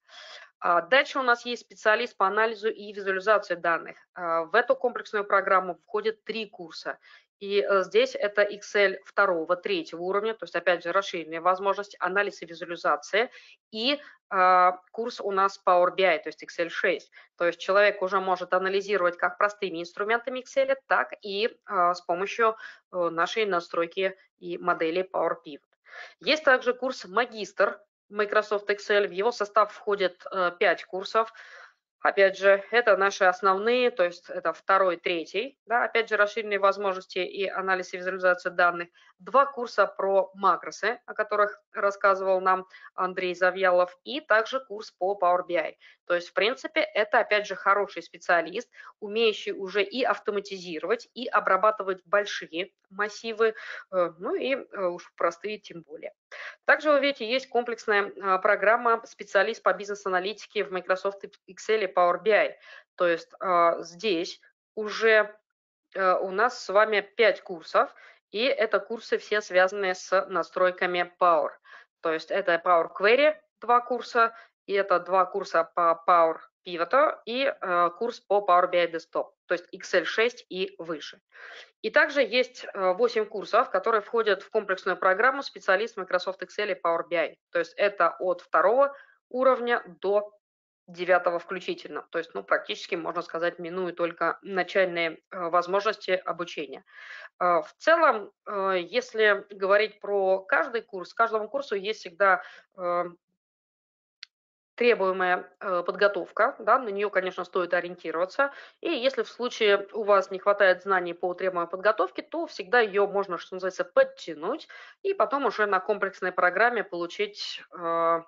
А дальше у нас есть специалист по анализу и визуализации данных. В эту комплексную программу входят три курса. И э, здесь это Excel второго, третьего уровня, то есть опять же расширенная возможность, анализ и визуализация. И э, курс у нас Power BI, то есть Excel 6. То есть человек уже может анализировать как простыми инструментами Excel, так и э, с помощью э, нашей настройки и модели Power Pivot. Есть также курс магистр Microsoft Excel. В его состав входит э, 5 курсов. Опять же, это наши основные, то есть это второй, третий, да, опять же, расширенные возможности и анализ и визуализация данных. Два курса про макросы, о которых рассказывал нам Андрей Завьялов, и также курс по Power BI. То есть, в принципе, это, опять же, хороший специалист, умеющий уже и автоматизировать, и обрабатывать большие массивы, э, ну и э, уж простые тем более. Также, вы видите, есть комплексная а, программа специалист по бизнес-аналитике в Microsoft Excel и Power BI. То есть а, здесь уже э, у нас с вами 5 курсов, и это курсы все связанные с настройками Power. То есть это Power Query, два курса, и это два курса по Power Pivot и э, курс по Power BI Desktop, то есть Excel 6 и выше. И также есть 8 э, курсов, которые входят в комплексную программу специалист Microsoft Excel и Power BI. То есть это от второго уровня до девятого включительно. То есть, ну, практически, можно сказать, минуя только начальные возможности обучения. В целом, если говорить про каждый курс, каждому курсу есть всегда требуемая э, подготовка, да, на нее, конечно, стоит ориентироваться. И если в случае у вас не хватает знаний по требуемой подготовке, то всегда ее можно, что называется, подтянуть и потом уже на комплексной программе получить э,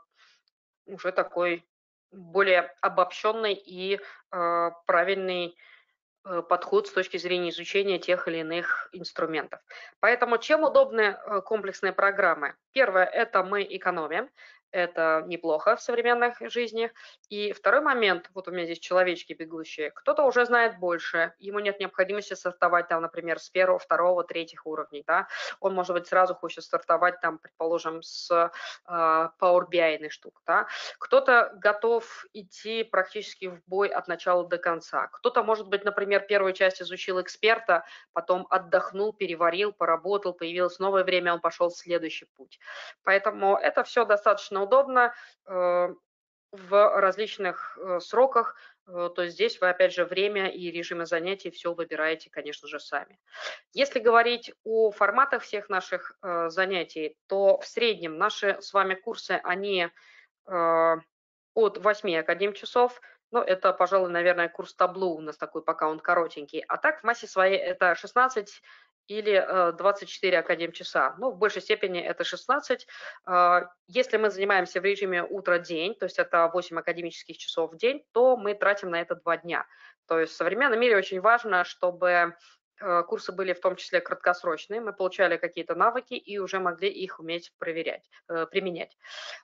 уже такой более обобщенный и э, правильный э, подход с точки зрения изучения тех или иных инструментов. Поэтому чем удобны э, комплексные программы? Первое – это мы экономим это неплохо в современных жизни. И второй момент, вот у меня здесь человечки бегущие, кто-то уже знает больше, ему нет необходимости стартовать там, например, с первого, второго, третьих уровней, да, он, может быть, сразу хочет стартовать там, предположим, с э, Power BI штук, да, кто-то готов идти практически в бой от начала до конца, кто-то, может быть, например, первую часть изучил эксперта, потом отдохнул, переварил, поработал, появилось новое время, он пошел в следующий путь. Поэтому это все достаточно достаточно удобно э, в различных э, сроках, э, то здесь вы, опять же, время и режимы занятий все выбираете, конечно же, сами. Если говорить о форматах всех наших занятий, то в среднем наши с вами курсы, они от 8 академ часов, ну, это, пожалуй, наверное, курс табло у нас такой, пока он коротенький. А так в массе своей это 16 или 24 э, академ-часа. Ну, в большей степени это 16. А, если мы занимаемся в режиме утро-день, то есть это 8 академических часов в день, то мы тратим на это 2 дня. То есть в современном мире очень важно, чтобы курсы были в том числе краткосрочные, мы получали какие-то навыки и уже могли их уметь проверять, э, применять.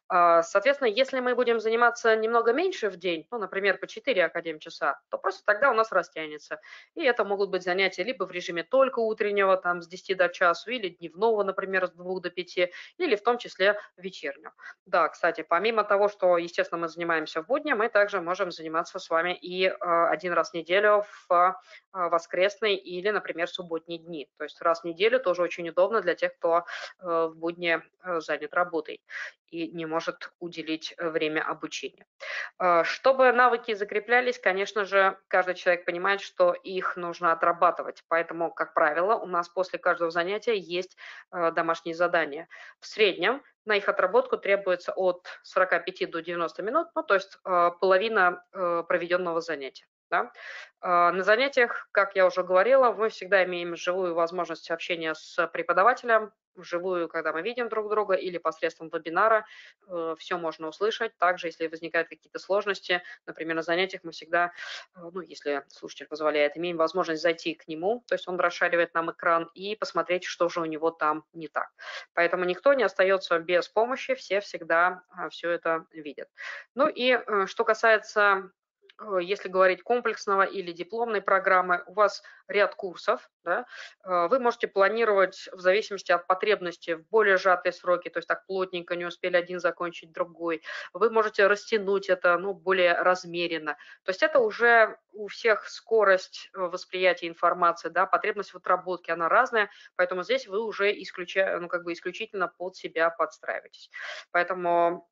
А, соответственно, если мы будем заниматься немного меньше в день, ну, например, по 4 академ-часа, то просто тогда у нас растянется. И это могут быть занятия либо в режиме только утреннего, там, с 10 до часу, или дневного, например, с 2 до 5, или в том числе вечернего. Да, кстати, помимо того, что, естественно, мы занимаемся в будни, мы также можем заниматься с вами и э, один раз в неделю в воскресный или, например, например, субботние дни. То есть раз в неделю тоже очень удобно для тех, кто э, в будни э, занят работой и не может уделить э, время обучения. Чтобы навыки закреплялись, конечно же, каждый человек понимает, что их нужно отрабатывать. Поэтому, как правило, у нас после каждого занятия есть домашние задания. В среднем на их отработку требуется от 45 до 90 минут, ну, то есть половина проведенного занятия. Да? А, на занятиях, как я уже говорила, мы всегда имеем живую возможность общения с преподавателем, вживую, когда мы видим друг друга, или посредством вебинара, э, все можно услышать. Также, если возникают какие-то сложности, например, на занятиях мы всегда, э, ну, если слушатель позволяет, имеем возможность зайти к нему, то есть он расшаривает нам экран, и посмотреть, что же у него там не так. Поэтому никто не остается без помощи, все всегда а, все это видят. Ну и э, что касается если говорить комплексного или дипломной программы, у вас ряд курсов, да, э, вы можете планировать в зависимости от потребности в более сжатые сроки, то есть так плотненько не успели один закончить другой. Вы можете растянуть это ну, более размеренно. То есть это уже у всех скорость э, восприятия информации, да, потребность в отработке, она разная, поэтому здесь вы уже исключая, ну, как бы исключительно под себя подстраиваетесь. Поэтому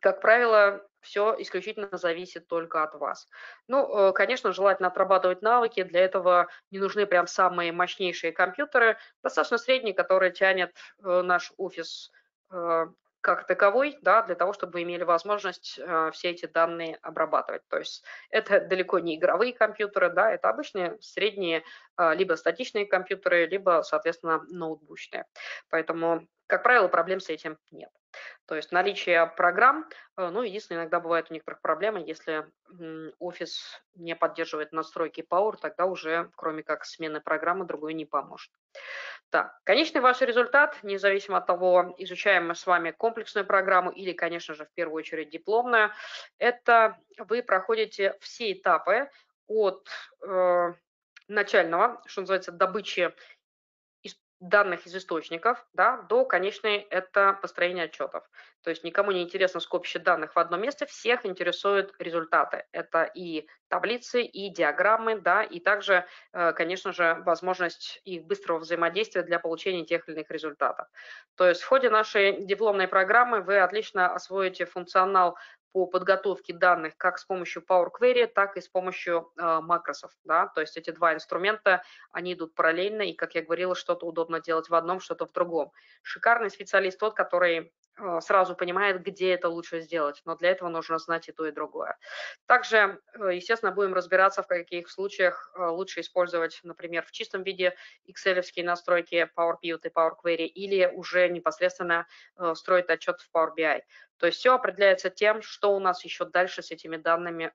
как правило, все исключительно зависит только от вас. Ну, э, конечно, желательно отрабатывать навыки. Для этого не нужны прям самые мощнейшие компьютеры. Достаточно средний, который тянет э, наш офис э, как таковой, да, для того, чтобы имели возможность все эти данные обрабатывать. То есть это далеко не игровые компьютеры, да, это обычные средние либо статичные компьютеры, либо, соответственно, ноутбучные. Поэтому, как правило, проблем с этим нет. То есть наличие программ, э, ну, единственное, иногда бывает у некоторых проблемы, если офис не поддерживает настройки Power, тогда уже, кроме как смены программы, другой не поможет. Так, конечный ваш результат, независимо от того, изучаем мы с вами комплексную программу или, конечно же, в первую очередь дипломную, это вы проходите все этапы от э, начального, что называется, добычи данных из источников да, до конечной это построение отчетов. То есть никому не интересно скопище данных в одном месте, всех интересуют результаты. Это и таблицы, и диаграммы, да, и также, э, конечно же, возможность их быстрого взаимодействия для получения тех или иных результатов. То есть в ходе нашей дипломной программы вы отлично освоите функционал по подготовке данных как с помощью Power Query, так и с помощью э, макросов. Да? То есть эти два инструмента, они идут параллельно, и, как я говорила, что-то удобно делать в одном, что-то в другом. Шикарный специалист тот, который сразу понимает, где это лучше сделать, но для этого нужно знать и то, и другое. Также, э, естественно, будем разбираться, в каких случаях э, лучше использовать, например, в чистом виде excel настройки Power Pivot и Power Query или уже непосредственно строить отчет в Power BI. То есть все определяется тем, что у нас еще дальше с этими данными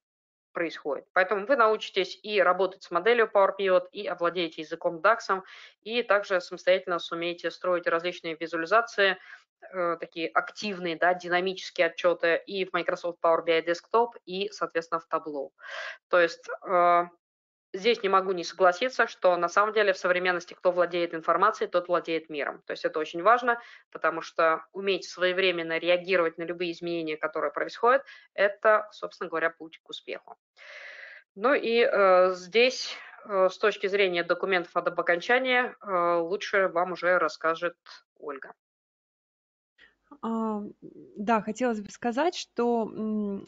происходит. Поэтому вы научитесь и работать с моделью Power Pivot, и овладеете языком DAX, и также самостоятельно сумеете строить различные визуализации, Э, такие активные, да, динамические отчеты и в Microsoft Power BI Desktop, и, соответственно, в Tableau. То есть э, здесь не могу не согласиться, что на самом деле в современности кто владеет информацией, тот владеет миром. То есть это очень важно, потому что уметь своевременно реагировать на любые изменения, которые происходят, это, собственно говоря, путь к успеху. Ну и э, здесь э, с точки зрения документов об окончании э, лучше вам уже расскажет Ольга. А, да, хотелось бы сказать, что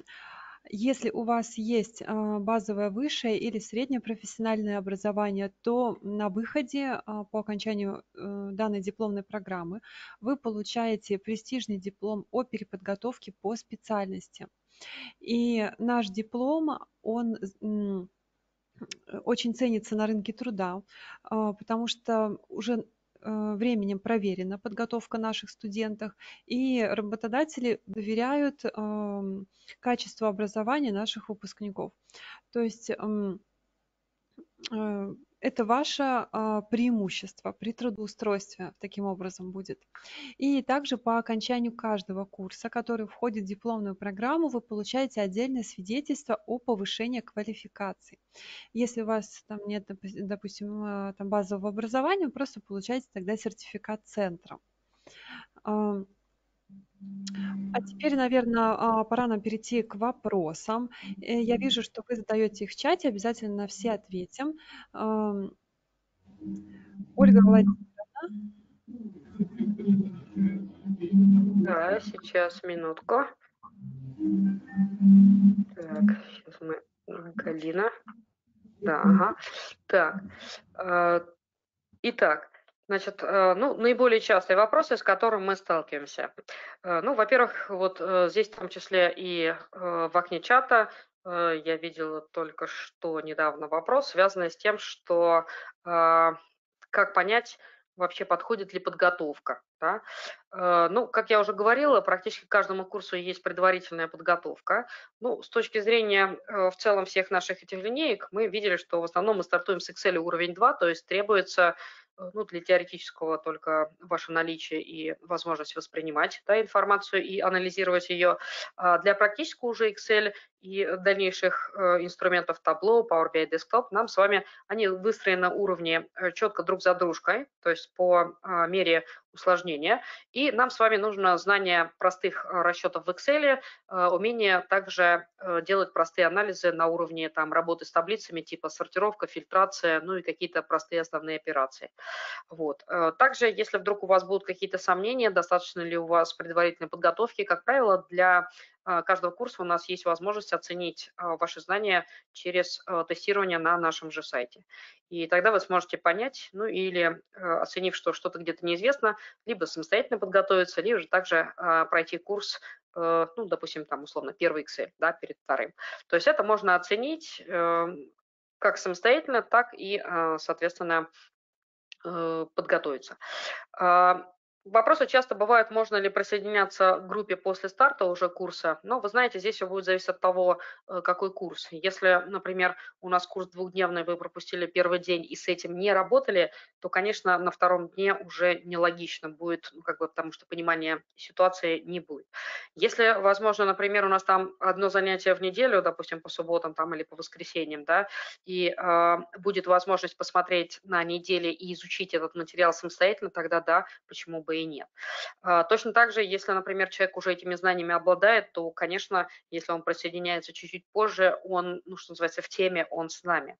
если у вас есть а, базовое высшее или среднее профессиональное образование, то на выходе а, по окончанию э, данной дипломной программы вы получаете престижный диплом о переподготовке по специальности. И наш диплом, он очень ценится на рынке труда, потому что уже временем проверена подготовка наших студентов, и работодатели доверяют качеству образования наших выпускников. То есть эм, э, это ваше а, преимущество при трудоустройстве, таким образом будет. И также по окончанию каждого курса, который входит в дипломную программу, вы получаете отдельное свидетельство о повышении квалификации. Если у вас там нет, допустим, а, там базового образования, вы просто получаете тогда сертификат центра. А теперь, наверное, а, пора нам перейти к вопросам. Э, я вижу, что вы задаете их в чате, обязательно на все ответим. Ольга Владимировна. Да, сейчас минутку. Так, сейчас мы... Галина. Да, ага. Так. Э, итак, Значит, э, ну, наиболее частые вопросы, с которыми мы сталкиваемся. Э, ну, во-первых, вот э, здесь в том числе и в окне чата я видела только что недавно вопрос, связанный с тем, что как понять, вообще подходит ли подготовка. Да? Ну, как я уже говорила, практически каждому курсу есть предварительная подготовка. Ну, с точки зрения в целом всех наших этих линеек, мы видели, что в основном мы стартуем с Excel уровень 2, то есть требуется ну, для теоретического только ваше наличие и возможность воспринимать да, информацию и анализировать ее. А для практического уже Excel и дальнейших э, инструментов Tableau, Power BI Desktop, нам с вами, они выстроены на уровне э, четко друг за дружкой, то есть по а, мере усложнения. И нам с вами нужно знание простых расчетов в Excel, умение также делать простые анализы на уровне там, работы с таблицами, типа сортировка, фильтрация, ну и какие-то простые основные операции. Вот. Э, также, если вдруг у вас будут какие-то сомнения, достаточно ли у вас предварительной подготовки, как правило, для э, каждого курса у нас есть возможность оценить э, ваши знания через тестирование на нашем же сайте. И тогда вы сможете понять, ну или оценив, что что-то где-то неизвестно, либо самостоятельно подготовиться, либо же также пройти курс ну, допустим, там, условно, первый Excel, да, перед вторым. То есть это можно оценить как самостоятельно, так и, соответственно, Э, подготовиться. Вопросы часто бывают, можно ли присоединяться к группе после старта уже курса. Но вы знаете, здесь все будет зависеть от того, э, какой курс. Если, например, у нас курс двухдневный, вы пропустили первый день и с этим не работали, то, конечно, на втором дне уже нелогично будет, ну, как бы, потому что понимания ситуации не будет. Если, возможно, например, у нас там одно занятие в неделю, допустим, по субботам там или по воскресеньям, да, и э, будет возможность посмотреть на неделе и изучить этот материал самостоятельно, тогда да, почему бы и нет. А, точно так же, если, например, человек уже этими знаниями обладает, то, конечно, если он присоединяется чуть-чуть позже, он, ну, что называется, в теме, он с нами.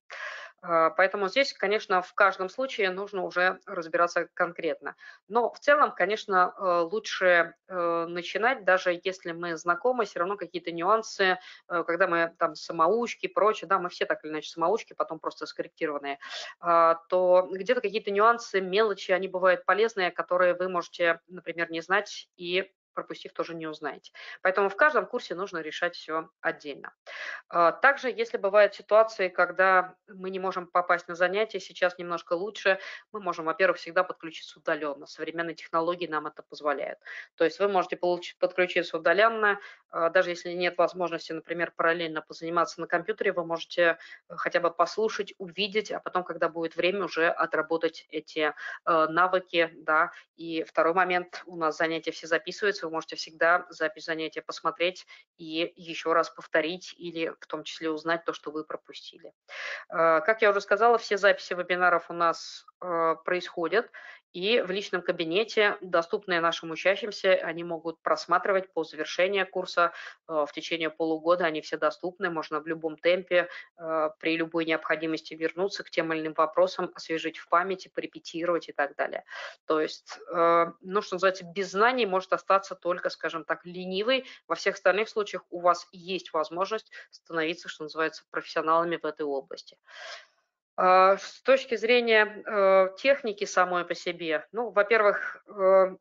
А, поэтому здесь, конечно, в каждом случае нужно уже разбираться конкретно. Но в целом, конечно, э, лучше э, начинать, даже если мы знакомы, все равно какие-то нюансы, э, когда мы там самоучки, прочее, да, мы все так или иначе самоучки, потом просто скорректированные, а, то где-то какие-то нюансы, мелочи, они бывают полезные, которые вы можете, например, не знать и пропустив, тоже не узнаете. Поэтому в каждом курсе нужно решать все отдельно. А, также, если бывают ситуации, когда мы не можем попасть на занятия, сейчас немножко лучше, мы можем, во-первых, всегда подключиться удаленно. Современные технологии нам это позволяют. То есть вы можете получить, подключиться удаленно, даже если нет возможности, например, параллельно позаниматься на компьютере, вы можете э, хотя бы послушать, увидеть, а потом, когда будет время, уже отработать эти э, навыки. Да. И второй момент, у нас занятия все записываются, вы можете всегда запись занятия посмотреть и еще раз повторить или в том числе узнать то, что вы пропустили. Э, как я уже сказала, все записи вебинаров у нас происходят, и в личном кабинете, доступные нашим учащимся, они могут просматривать по завершении курса э, в течение полугода. Они все доступны, можно в любом темпе, э, при любой необходимости вернуться к тем или иным вопросам, освежить в памяти, порепетировать и так далее. То есть, э, ну, что называется, без знаний может остаться только, скажем так, ленивый. Во всех остальных случаях у вас есть возможность становиться, что называется, профессионалами в этой области. А, с точки зрения э, техники самой по себе, ну, во-первых, э,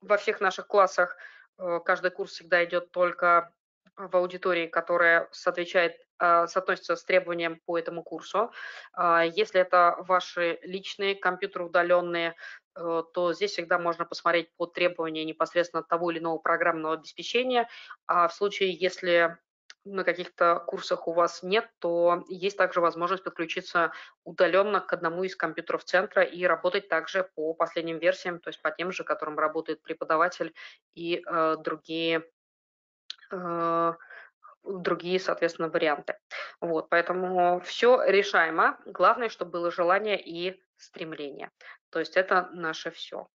во всех наших классах э, каждый курс всегда идет только в аудитории, которая соответствует, соотносится с требованием по этому курсу. А, если это ваши личные компьютеры удаленные, то здесь всегда можно посмотреть по требованию непосредственно того или иного программного обеспечения. А в случае, если на каких-то курсах у вас нет, то есть также возможность подключиться удаленно к одному из компьютеров центра и работать также по последним версиям, то есть по тем же, которым работает преподаватель и э, другие э, другие, соответственно, варианты. Вот, поэтому все решаемо. Главное, чтобы было желание и стремление. То есть это наше все.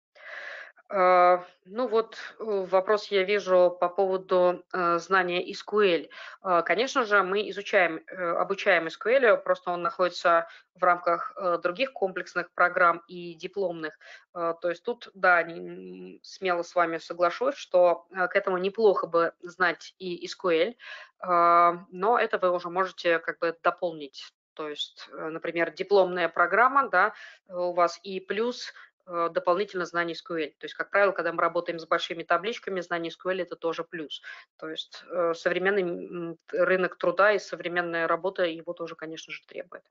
А, ну вот э, вопрос я вижу по поводу э, знания SQL. А, конечно же, мы изучаем, э, обучаем SQL, просто он находится в рамках других комплексных программ и дипломных. А, то есть тут, да, смело с вами соглашусь, что к этому неплохо бы знать и SQL, но это вы уже можете как бы дополнить. То есть, например, дипломная программа, да, у вас и плюс дополнительно знаний SQL. То есть, как правило, когда мы работаем с большими табличками, знание SQL – это тоже плюс. То есть э, современный рынок труда и современная работа его тоже, конечно же, требует.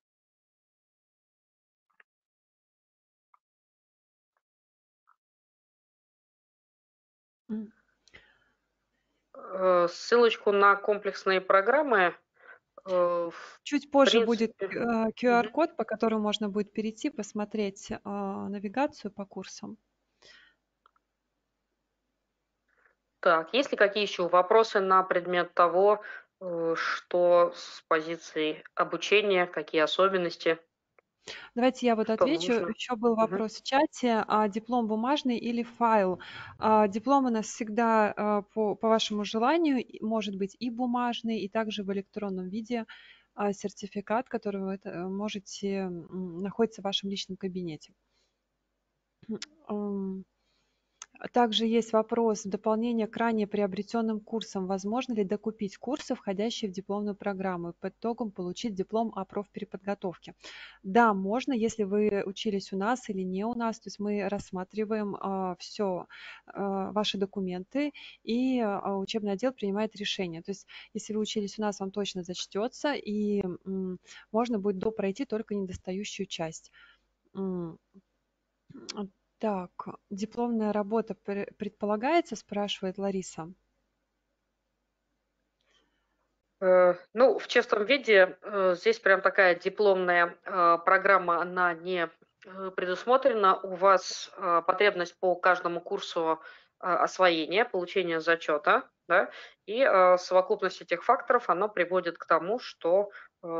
Э, ссылочку на комплексные программы Э, Чуть позже будет QR-код, э, по которому можно будет перейти, посмотреть навигацию по курсам. Так, есть ли какие еще вопросы на предмет того, э, что с позиции обучения, какие особенности? Давайте я вот отвечу. нужно? Еще был вопрос в чате. А диплом бумажный или файл? А, диплом у нас всегда а, по, по вашему желанию может быть и бумажный, и также в электронном виде а, сертификат, который вы это, можете находится в вашем личном кабинете. Также есть вопрос в дополнение к ранее приобретенным курсам. Возможно ли докупить курсы, входящие в дипломную программу, и по итогам получить диплом о профпереподготовке? Да, можно, если вы учились у нас или не у нас. То есть мы рассматриваем а, все, а, ваши документы, и а, учебный отдел принимает решение. То есть если вы учились у нас, вам точно зачтется, и м, можно будет допройти только недостающую часть. Так, дипломная работа предполагается, спрашивает Лариса. Э, ну, в чистом виде э, здесь прям такая дипломная э, программа, она не предусмотрена. У вас потребность по каждому курсу освоения, получения зачета, да, и совокупность этих факторов, оно приводит к тому, что,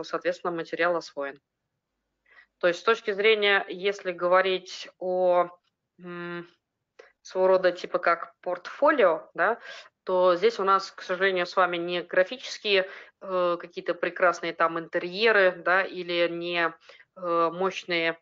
соответственно, материал освоен. То есть с точки зрения, если говорить о своего рода типа как портфолио, да, то здесь у нас, к сожалению, с вами не графические э, какие-то прекрасные там интерьеры, да, или не мощные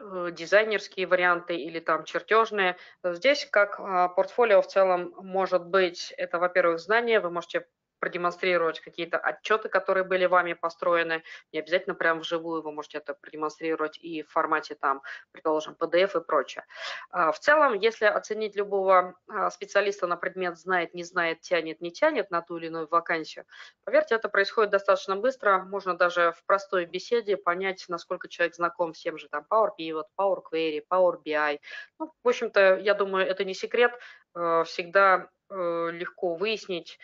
дизайнерские варианты или там чертежные. Здесь как портфолио в целом может быть, это, во-первых, знания, вы можете продемонстрировать какие-то отчеты, которые были вами построены. Не обязательно прям вживую, вы можете это продемонстрировать и в формате там, предположим, PDF и прочее. А, в целом, если оценить любого а, специалиста на предмет знает, не знает, тянет, не тянет на ту или иную вакансию, поверьте, это происходит достаточно быстро. Можно даже в простой беседе понять, насколько человек знаком с тем же там Power Pivot, Power Query, Power BI. Ну, в общем-то, я думаю, это не секрет. Э, всегда э, легко выяснить,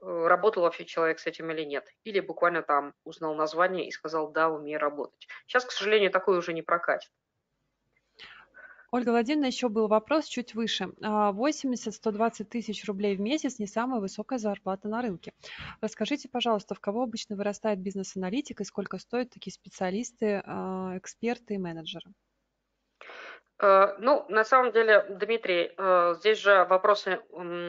работал вообще человек с этим или нет. Или буквально там узнал название и сказал, да, умею работать. Сейчас, к сожалению, такое уже не прокатит. Ольга Владимировна, еще был вопрос чуть выше. 80-120 а, тысяч рублей в месяц не самая высокая зарплата на рынке. Расскажите, пожалуйста, в кого обычно вырастает бизнес-аналитик и сколько стоят такие специалисты, а, эксперты и менеджеры? Э, ну, на самом деле, Дмитрий, э, здесь же вопросы,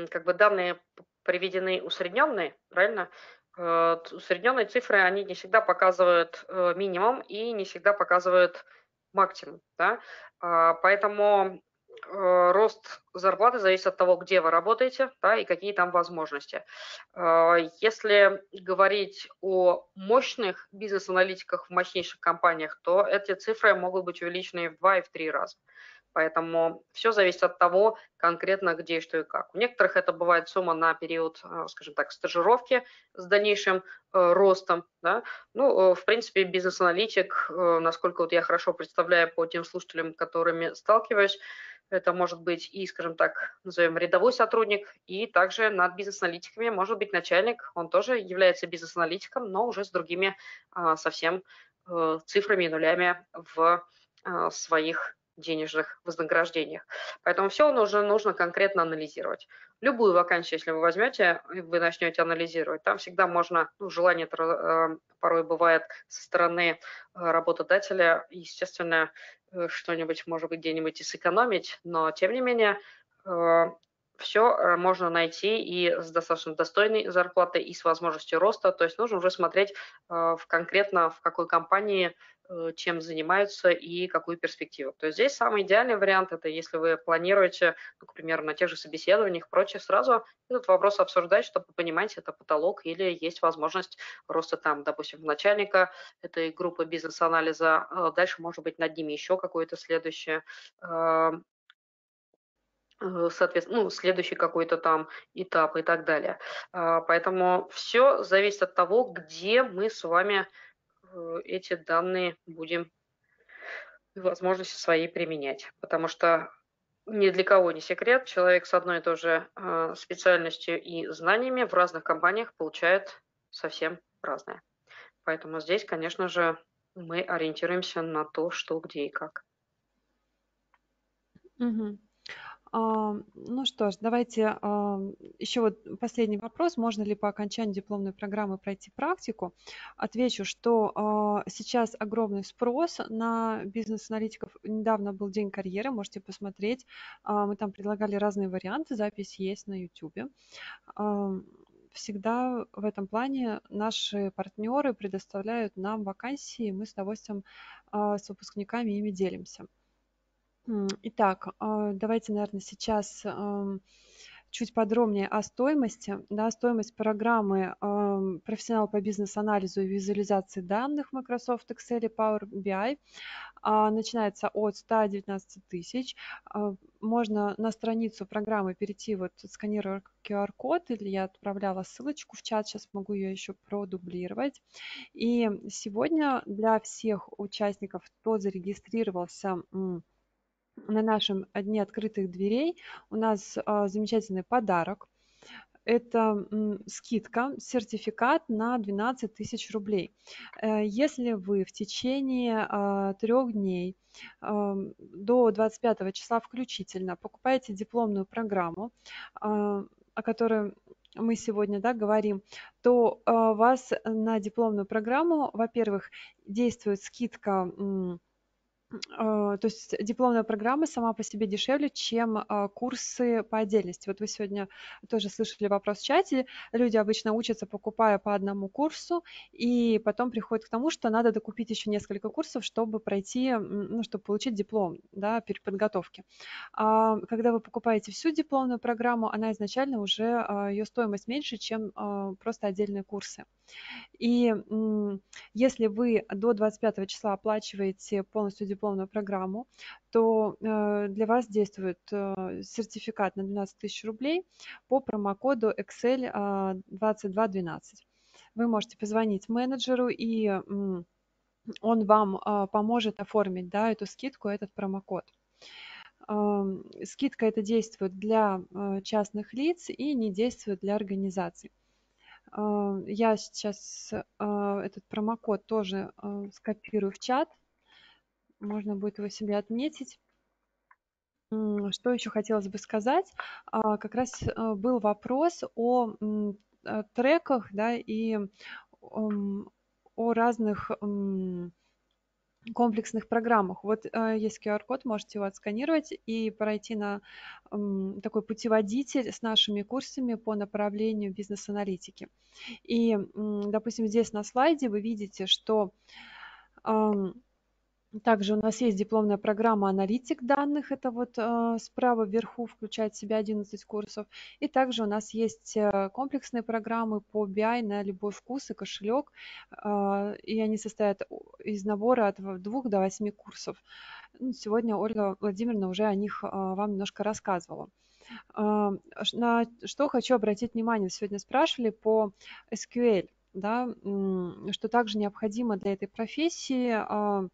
как бы данные приведены усредненные, правильно? Э, усредненные цифры, они не всегда показывают э, минимум и не всегда показывают максимум. Да? А, поэтому э, рост зарплаты зависит от того, где вы работаете да, и какие там возможности. Если говорить о мощных бизнес-аналитиках в мощнейших компаниях, то эти цифры могут быть увеличены в два и в три раза. Поэтому все зависит от того, конкретно где, что и как. У некоторых это бывает сумма на период, э, скажем так, стажировки с дальнейшим э, ростом. Да? Ну, э, в принципе, бизнес-аналитик, насколько вот я хорошо представляю по тем слушателям, которыми сталкиваюсь, это может быть и, скажем так, назовем рядовой сотрудник, и также над бизнес-аналитиками может быть начальник, он тоже является бизнес-аналитиком, но уже с другими совсем цифрами и нулями в своих денежных вознаграждениях. Поэтому все нужно, нужно конкретно анализировать. Любую вакансию, если вы возьмете, вы начнете анализировать, там всегда можно, ну, желание э, порой бывает со стороны э, работодателя, естественно, э, что-нибудь, может быть, где-нибудь и сэкономить, но тем не менее все можно найти и с достаточно достойной зарплатой, и с возможностью роста. То есть нужно уже смотреть в конкретно в какой компании Э, чем занимаются и какую перспективу. То есть здесь самый идеальный вариант – это если вы планируете, ну, к примеру, на тех же собеседованиях, прочее, сразу этот вопрос обсуждать, чтобы понимать, это потолок или есть возможность роста там, допустим, начальника этой группы бизнес-анализа, а дальше может быть над ними еще какое-то следующее э, соответственно, ну, следующий какой-то там этап и так далее. А, поэтому все зависит от того, где мы с вами Э, эти данные будем возможности свои применять. Потому что ни для кого не секрет, человек с одной и той же э, специальностью и знаниями в разных компаниях получает совсем разное. Поэтому здесь, конечно же, мы ориентируемся на то, что, где и как. Угу. А, ну что ж, давайте а, еще вот последний вопрос. Можно ли по окончании дипломной программы пройти практику? Отвечу, что а, сейчас огромный спрос на бизнес-аналитиков. Недавно был День карьеры, можете посмотреть. Мы там предлагали разные варианты, запись есть на YouTube. Всегда в этом плане наши партнеры предоставляют нам вакансии, мы с удовольствием с выпускниками ими делимся. Итак, а, давайте, наверное, сейчас чуть подробнее о стоимости. Да, стоимость программы профессионал по бизнес-анализу и визуализации данных Microsoft Excel и Power BI а, начинается от 119 тысяч. А, можно на страницу программы перейти, вот сканируя QR-код, или я отправляла ссылочку в чат, сейчас могу ее еще продублировать. И сегодня для всех участников, кто зарегистрировался на нашем дне открытых дверей у нас а, замечательный подарок. Это скидка, сертификат на 12 тысяч рублей. Э, если вы в течение а, трех дней а, до 25 числа включительно покупаете дипломную программу, о которой мы сегодня да, говорим, то у вас на дипломную программу, во-первых, действует скидка а, то есть дипломная программа сама по себе дешевле, чем а, курсы по отдельности. Вот вы сегодня тоже слышали вопрос в чате. Люди обычно учатся, покупая по одному курсу, и потом приходят к тому, что надо докупить еще несколько курсов, чтобы пройти, ну, чтобы получить диплом, да, переподготовки. А когда вы покупаете всю дипломную программу, она изначально уже, ее стоимость меньше, чем просто отдельные курсы. И если вы до 25 числа оплачиваете полностью дипломную программу, то э, для вас действует э, сертификат на 12 тысяч рублей по промокоду Excel 2212. Э, вы можете позвонить менеджеру, и он вам поможет оформить да, эту скидку, этот промокод. Скидка это действует для частных лиц и не действует для организаций. А, я сейчас а, этот промокод тоже а, скопирую в чат. Можно будет его себе отметить. Что еще хотелось бы сказать? Как раз был вопрос о треках да, и о разных комплексных программах. Вот э, есть QR-код, можете его отсканировать и пройти на э, такой путеводитель с нашими курсами по направлению бизнес-аналитики. И, э, допустим, здесь на слайде вы видите, что э, также у нас есть дипломная программа «Аналитик данных». Это вот э, справа вверху включает в себя 11 курсов. И также у нас есть э, комплексные программы по BI на любой вкус и кошелек. Э, и они состоят из набора от 2 до 8 курсов. Ну, сегодня Ольга Владимировна уже о них э, вам немножко рассказывала. Э, на что хочу обратить внимание. Сегодня спрашивали по SQL, да, что также необходимо для этой профессии э,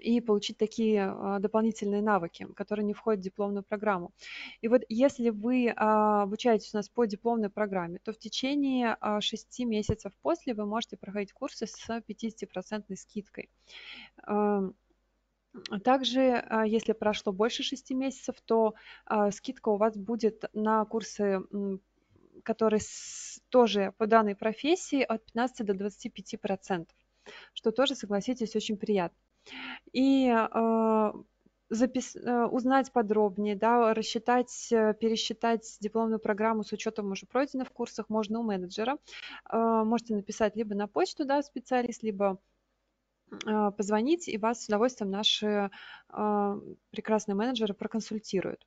и получить такие а, дополнительные навыки, которые не входят в дипломную программу. И вот если вы а, обучаетесь у нас по дипломной программе, то в течение 6 а, месяцев после вы можете проходить курсы с 50% скидкой. Также, если прошло больше 6 месяцев, то скидка у вас будет на курсы, которые тоже по данной профессии от 15 до 25%, что тоже, согласитесь, очень приятно и а, запис... Э, узнать подробнее, да, рассчитать, э, пересчитать дипломную программу с учетом уже пройденных курсов можно у менеджера. А, можете написать либо на почту, да, специалист, либо а, позвонить, и вас с удовольствием наши прекрасные менеджеры проконсультируют.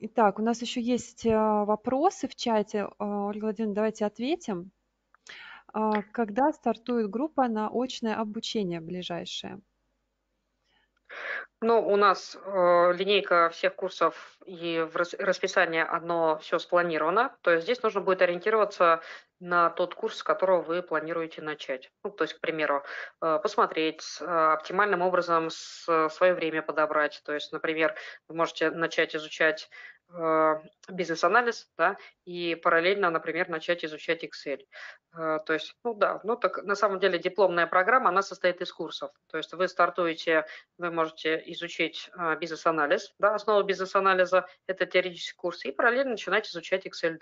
Итак, у нас еще есть вопросы в чате. Ольга Владимировна, давайте ответим. А, когда стартует группа на очное обучение ближайшее? Ну, у нас э, линейка всех курсов и в расписании одно все спланировано. То есть здесь нужно будет ориентироваться на тот курс, с которого вы планируете начать. Ну, то есть, к примеру, э, посмотреть, э, оптимальным образом с, свое время подобрать. То есть, например, вы можете начать изучать Э, бизнес-анализ, да, и параллельно, например, начать изучать Excel. Э, то есть, ну да, ну так на самом деле дипломная программа, она состоит из курсов. То есть вы стартуете, вы можете изучить э, бизнес-анализ, да, основу бизнес-анализа, это теоретический курс, и параллельно начинать изучать Excel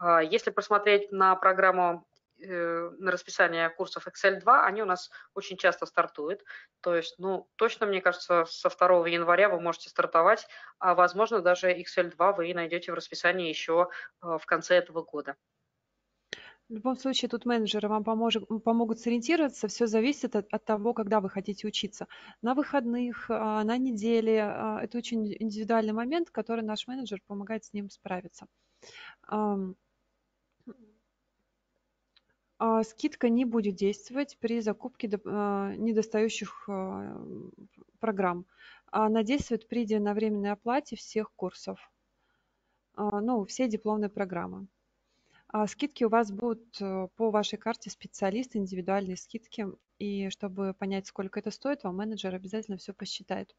2. Если посмотреть на программу Э, на расписание курсов Excel 2, они у нас очень часто стартуют. То есть, ну, точно, мне кажется, со 2 января вы можете стартовать, а возможно, даже Excel 2 вы найдете в расписании еще э, в конце этого года. В любом случае, тут менеджеры вам поможет, помогут сориентироваться. Все зависит от, от того, когда вы хотите учиться. На выходных, а, на неделе. А, это очень индивидуальный момент, который наш менеджер помогает с ним справиться. А, скидка не будет действовать при закупке а, недостающих а, программ. Она действует при единовременной оплате всех курсов, ну, все дипломные программы. Скидки у вас будут э, по вашей карте специалист, индивидуальные скидки. И чтобы понять, сколько это стоит, вам менеджер обязательно все посчитает.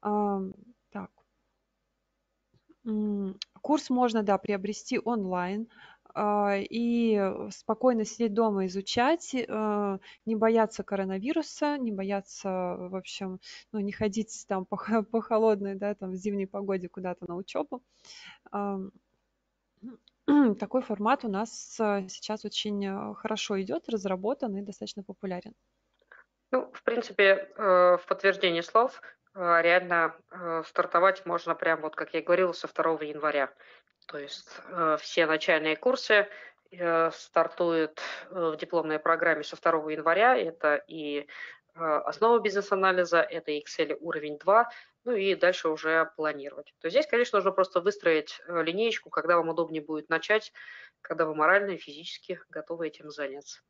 Так. Курс можно, да, приобрести онлайн. А, и спокойно сидеть дома, изучать, э, не бояться коронавируса, не бояться, в общем, ну, не ходить там по, по холодной, да, там в зимней погоде куда-то на учебу. Такой формат у нас э, сейчас очень э, хорошо идет, разработан и достаточно популярен. Ну, в принципе, э, в подтверждении слов э, реально э, стартовать можно прямо, вот как я и говорила, со 2 января. То есть все начальные курсы стартуют в дипломной программе со 2 января. Это и основа бизнес-анализа, это Excel уровень 2, ну и дальше уже планировать. То есть здесь, конечно, нужно просто выстроить линеечку, когда вам удобнее будет начать, когда вы морально и физически готовы этим заняться.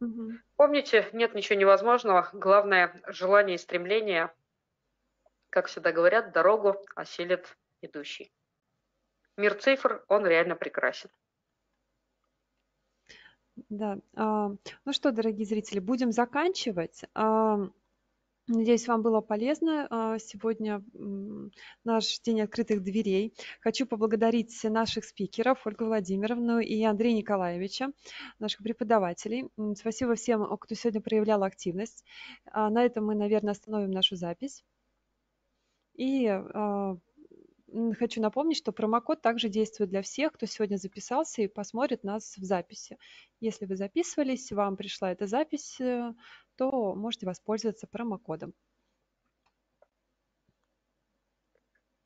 Угу. Помните, нет ничего невозможного. Главное желание и стремление. Как всегда говорят, дорогу осилит идущий. Мир цифр, он реально прекрасен. Да. А, ну что, дорогие зрители, будем заканчивать. А, Надеюсь, вам было полезно а, сегодня наш день открытых дверей. Хочу поблагодарить наших спикеров, Ольгу Владимировну и Андрея Николаевича, наших преподавателей. Спасибо всем, кто сегодня проявлял активность. На этом мы, наверное, остановим нашу запись. И хочу напомнить, что промокод также действует для всех, кто сегодня записался и посмотрит нас в записи. Если вы записывались, вам пришла эта запись, э, то можете воспользоваться промокодом.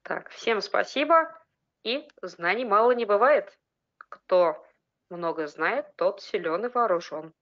Так, всем спасибо. И знаний мало не бывает. Кто много знает, тот силен и вооружен.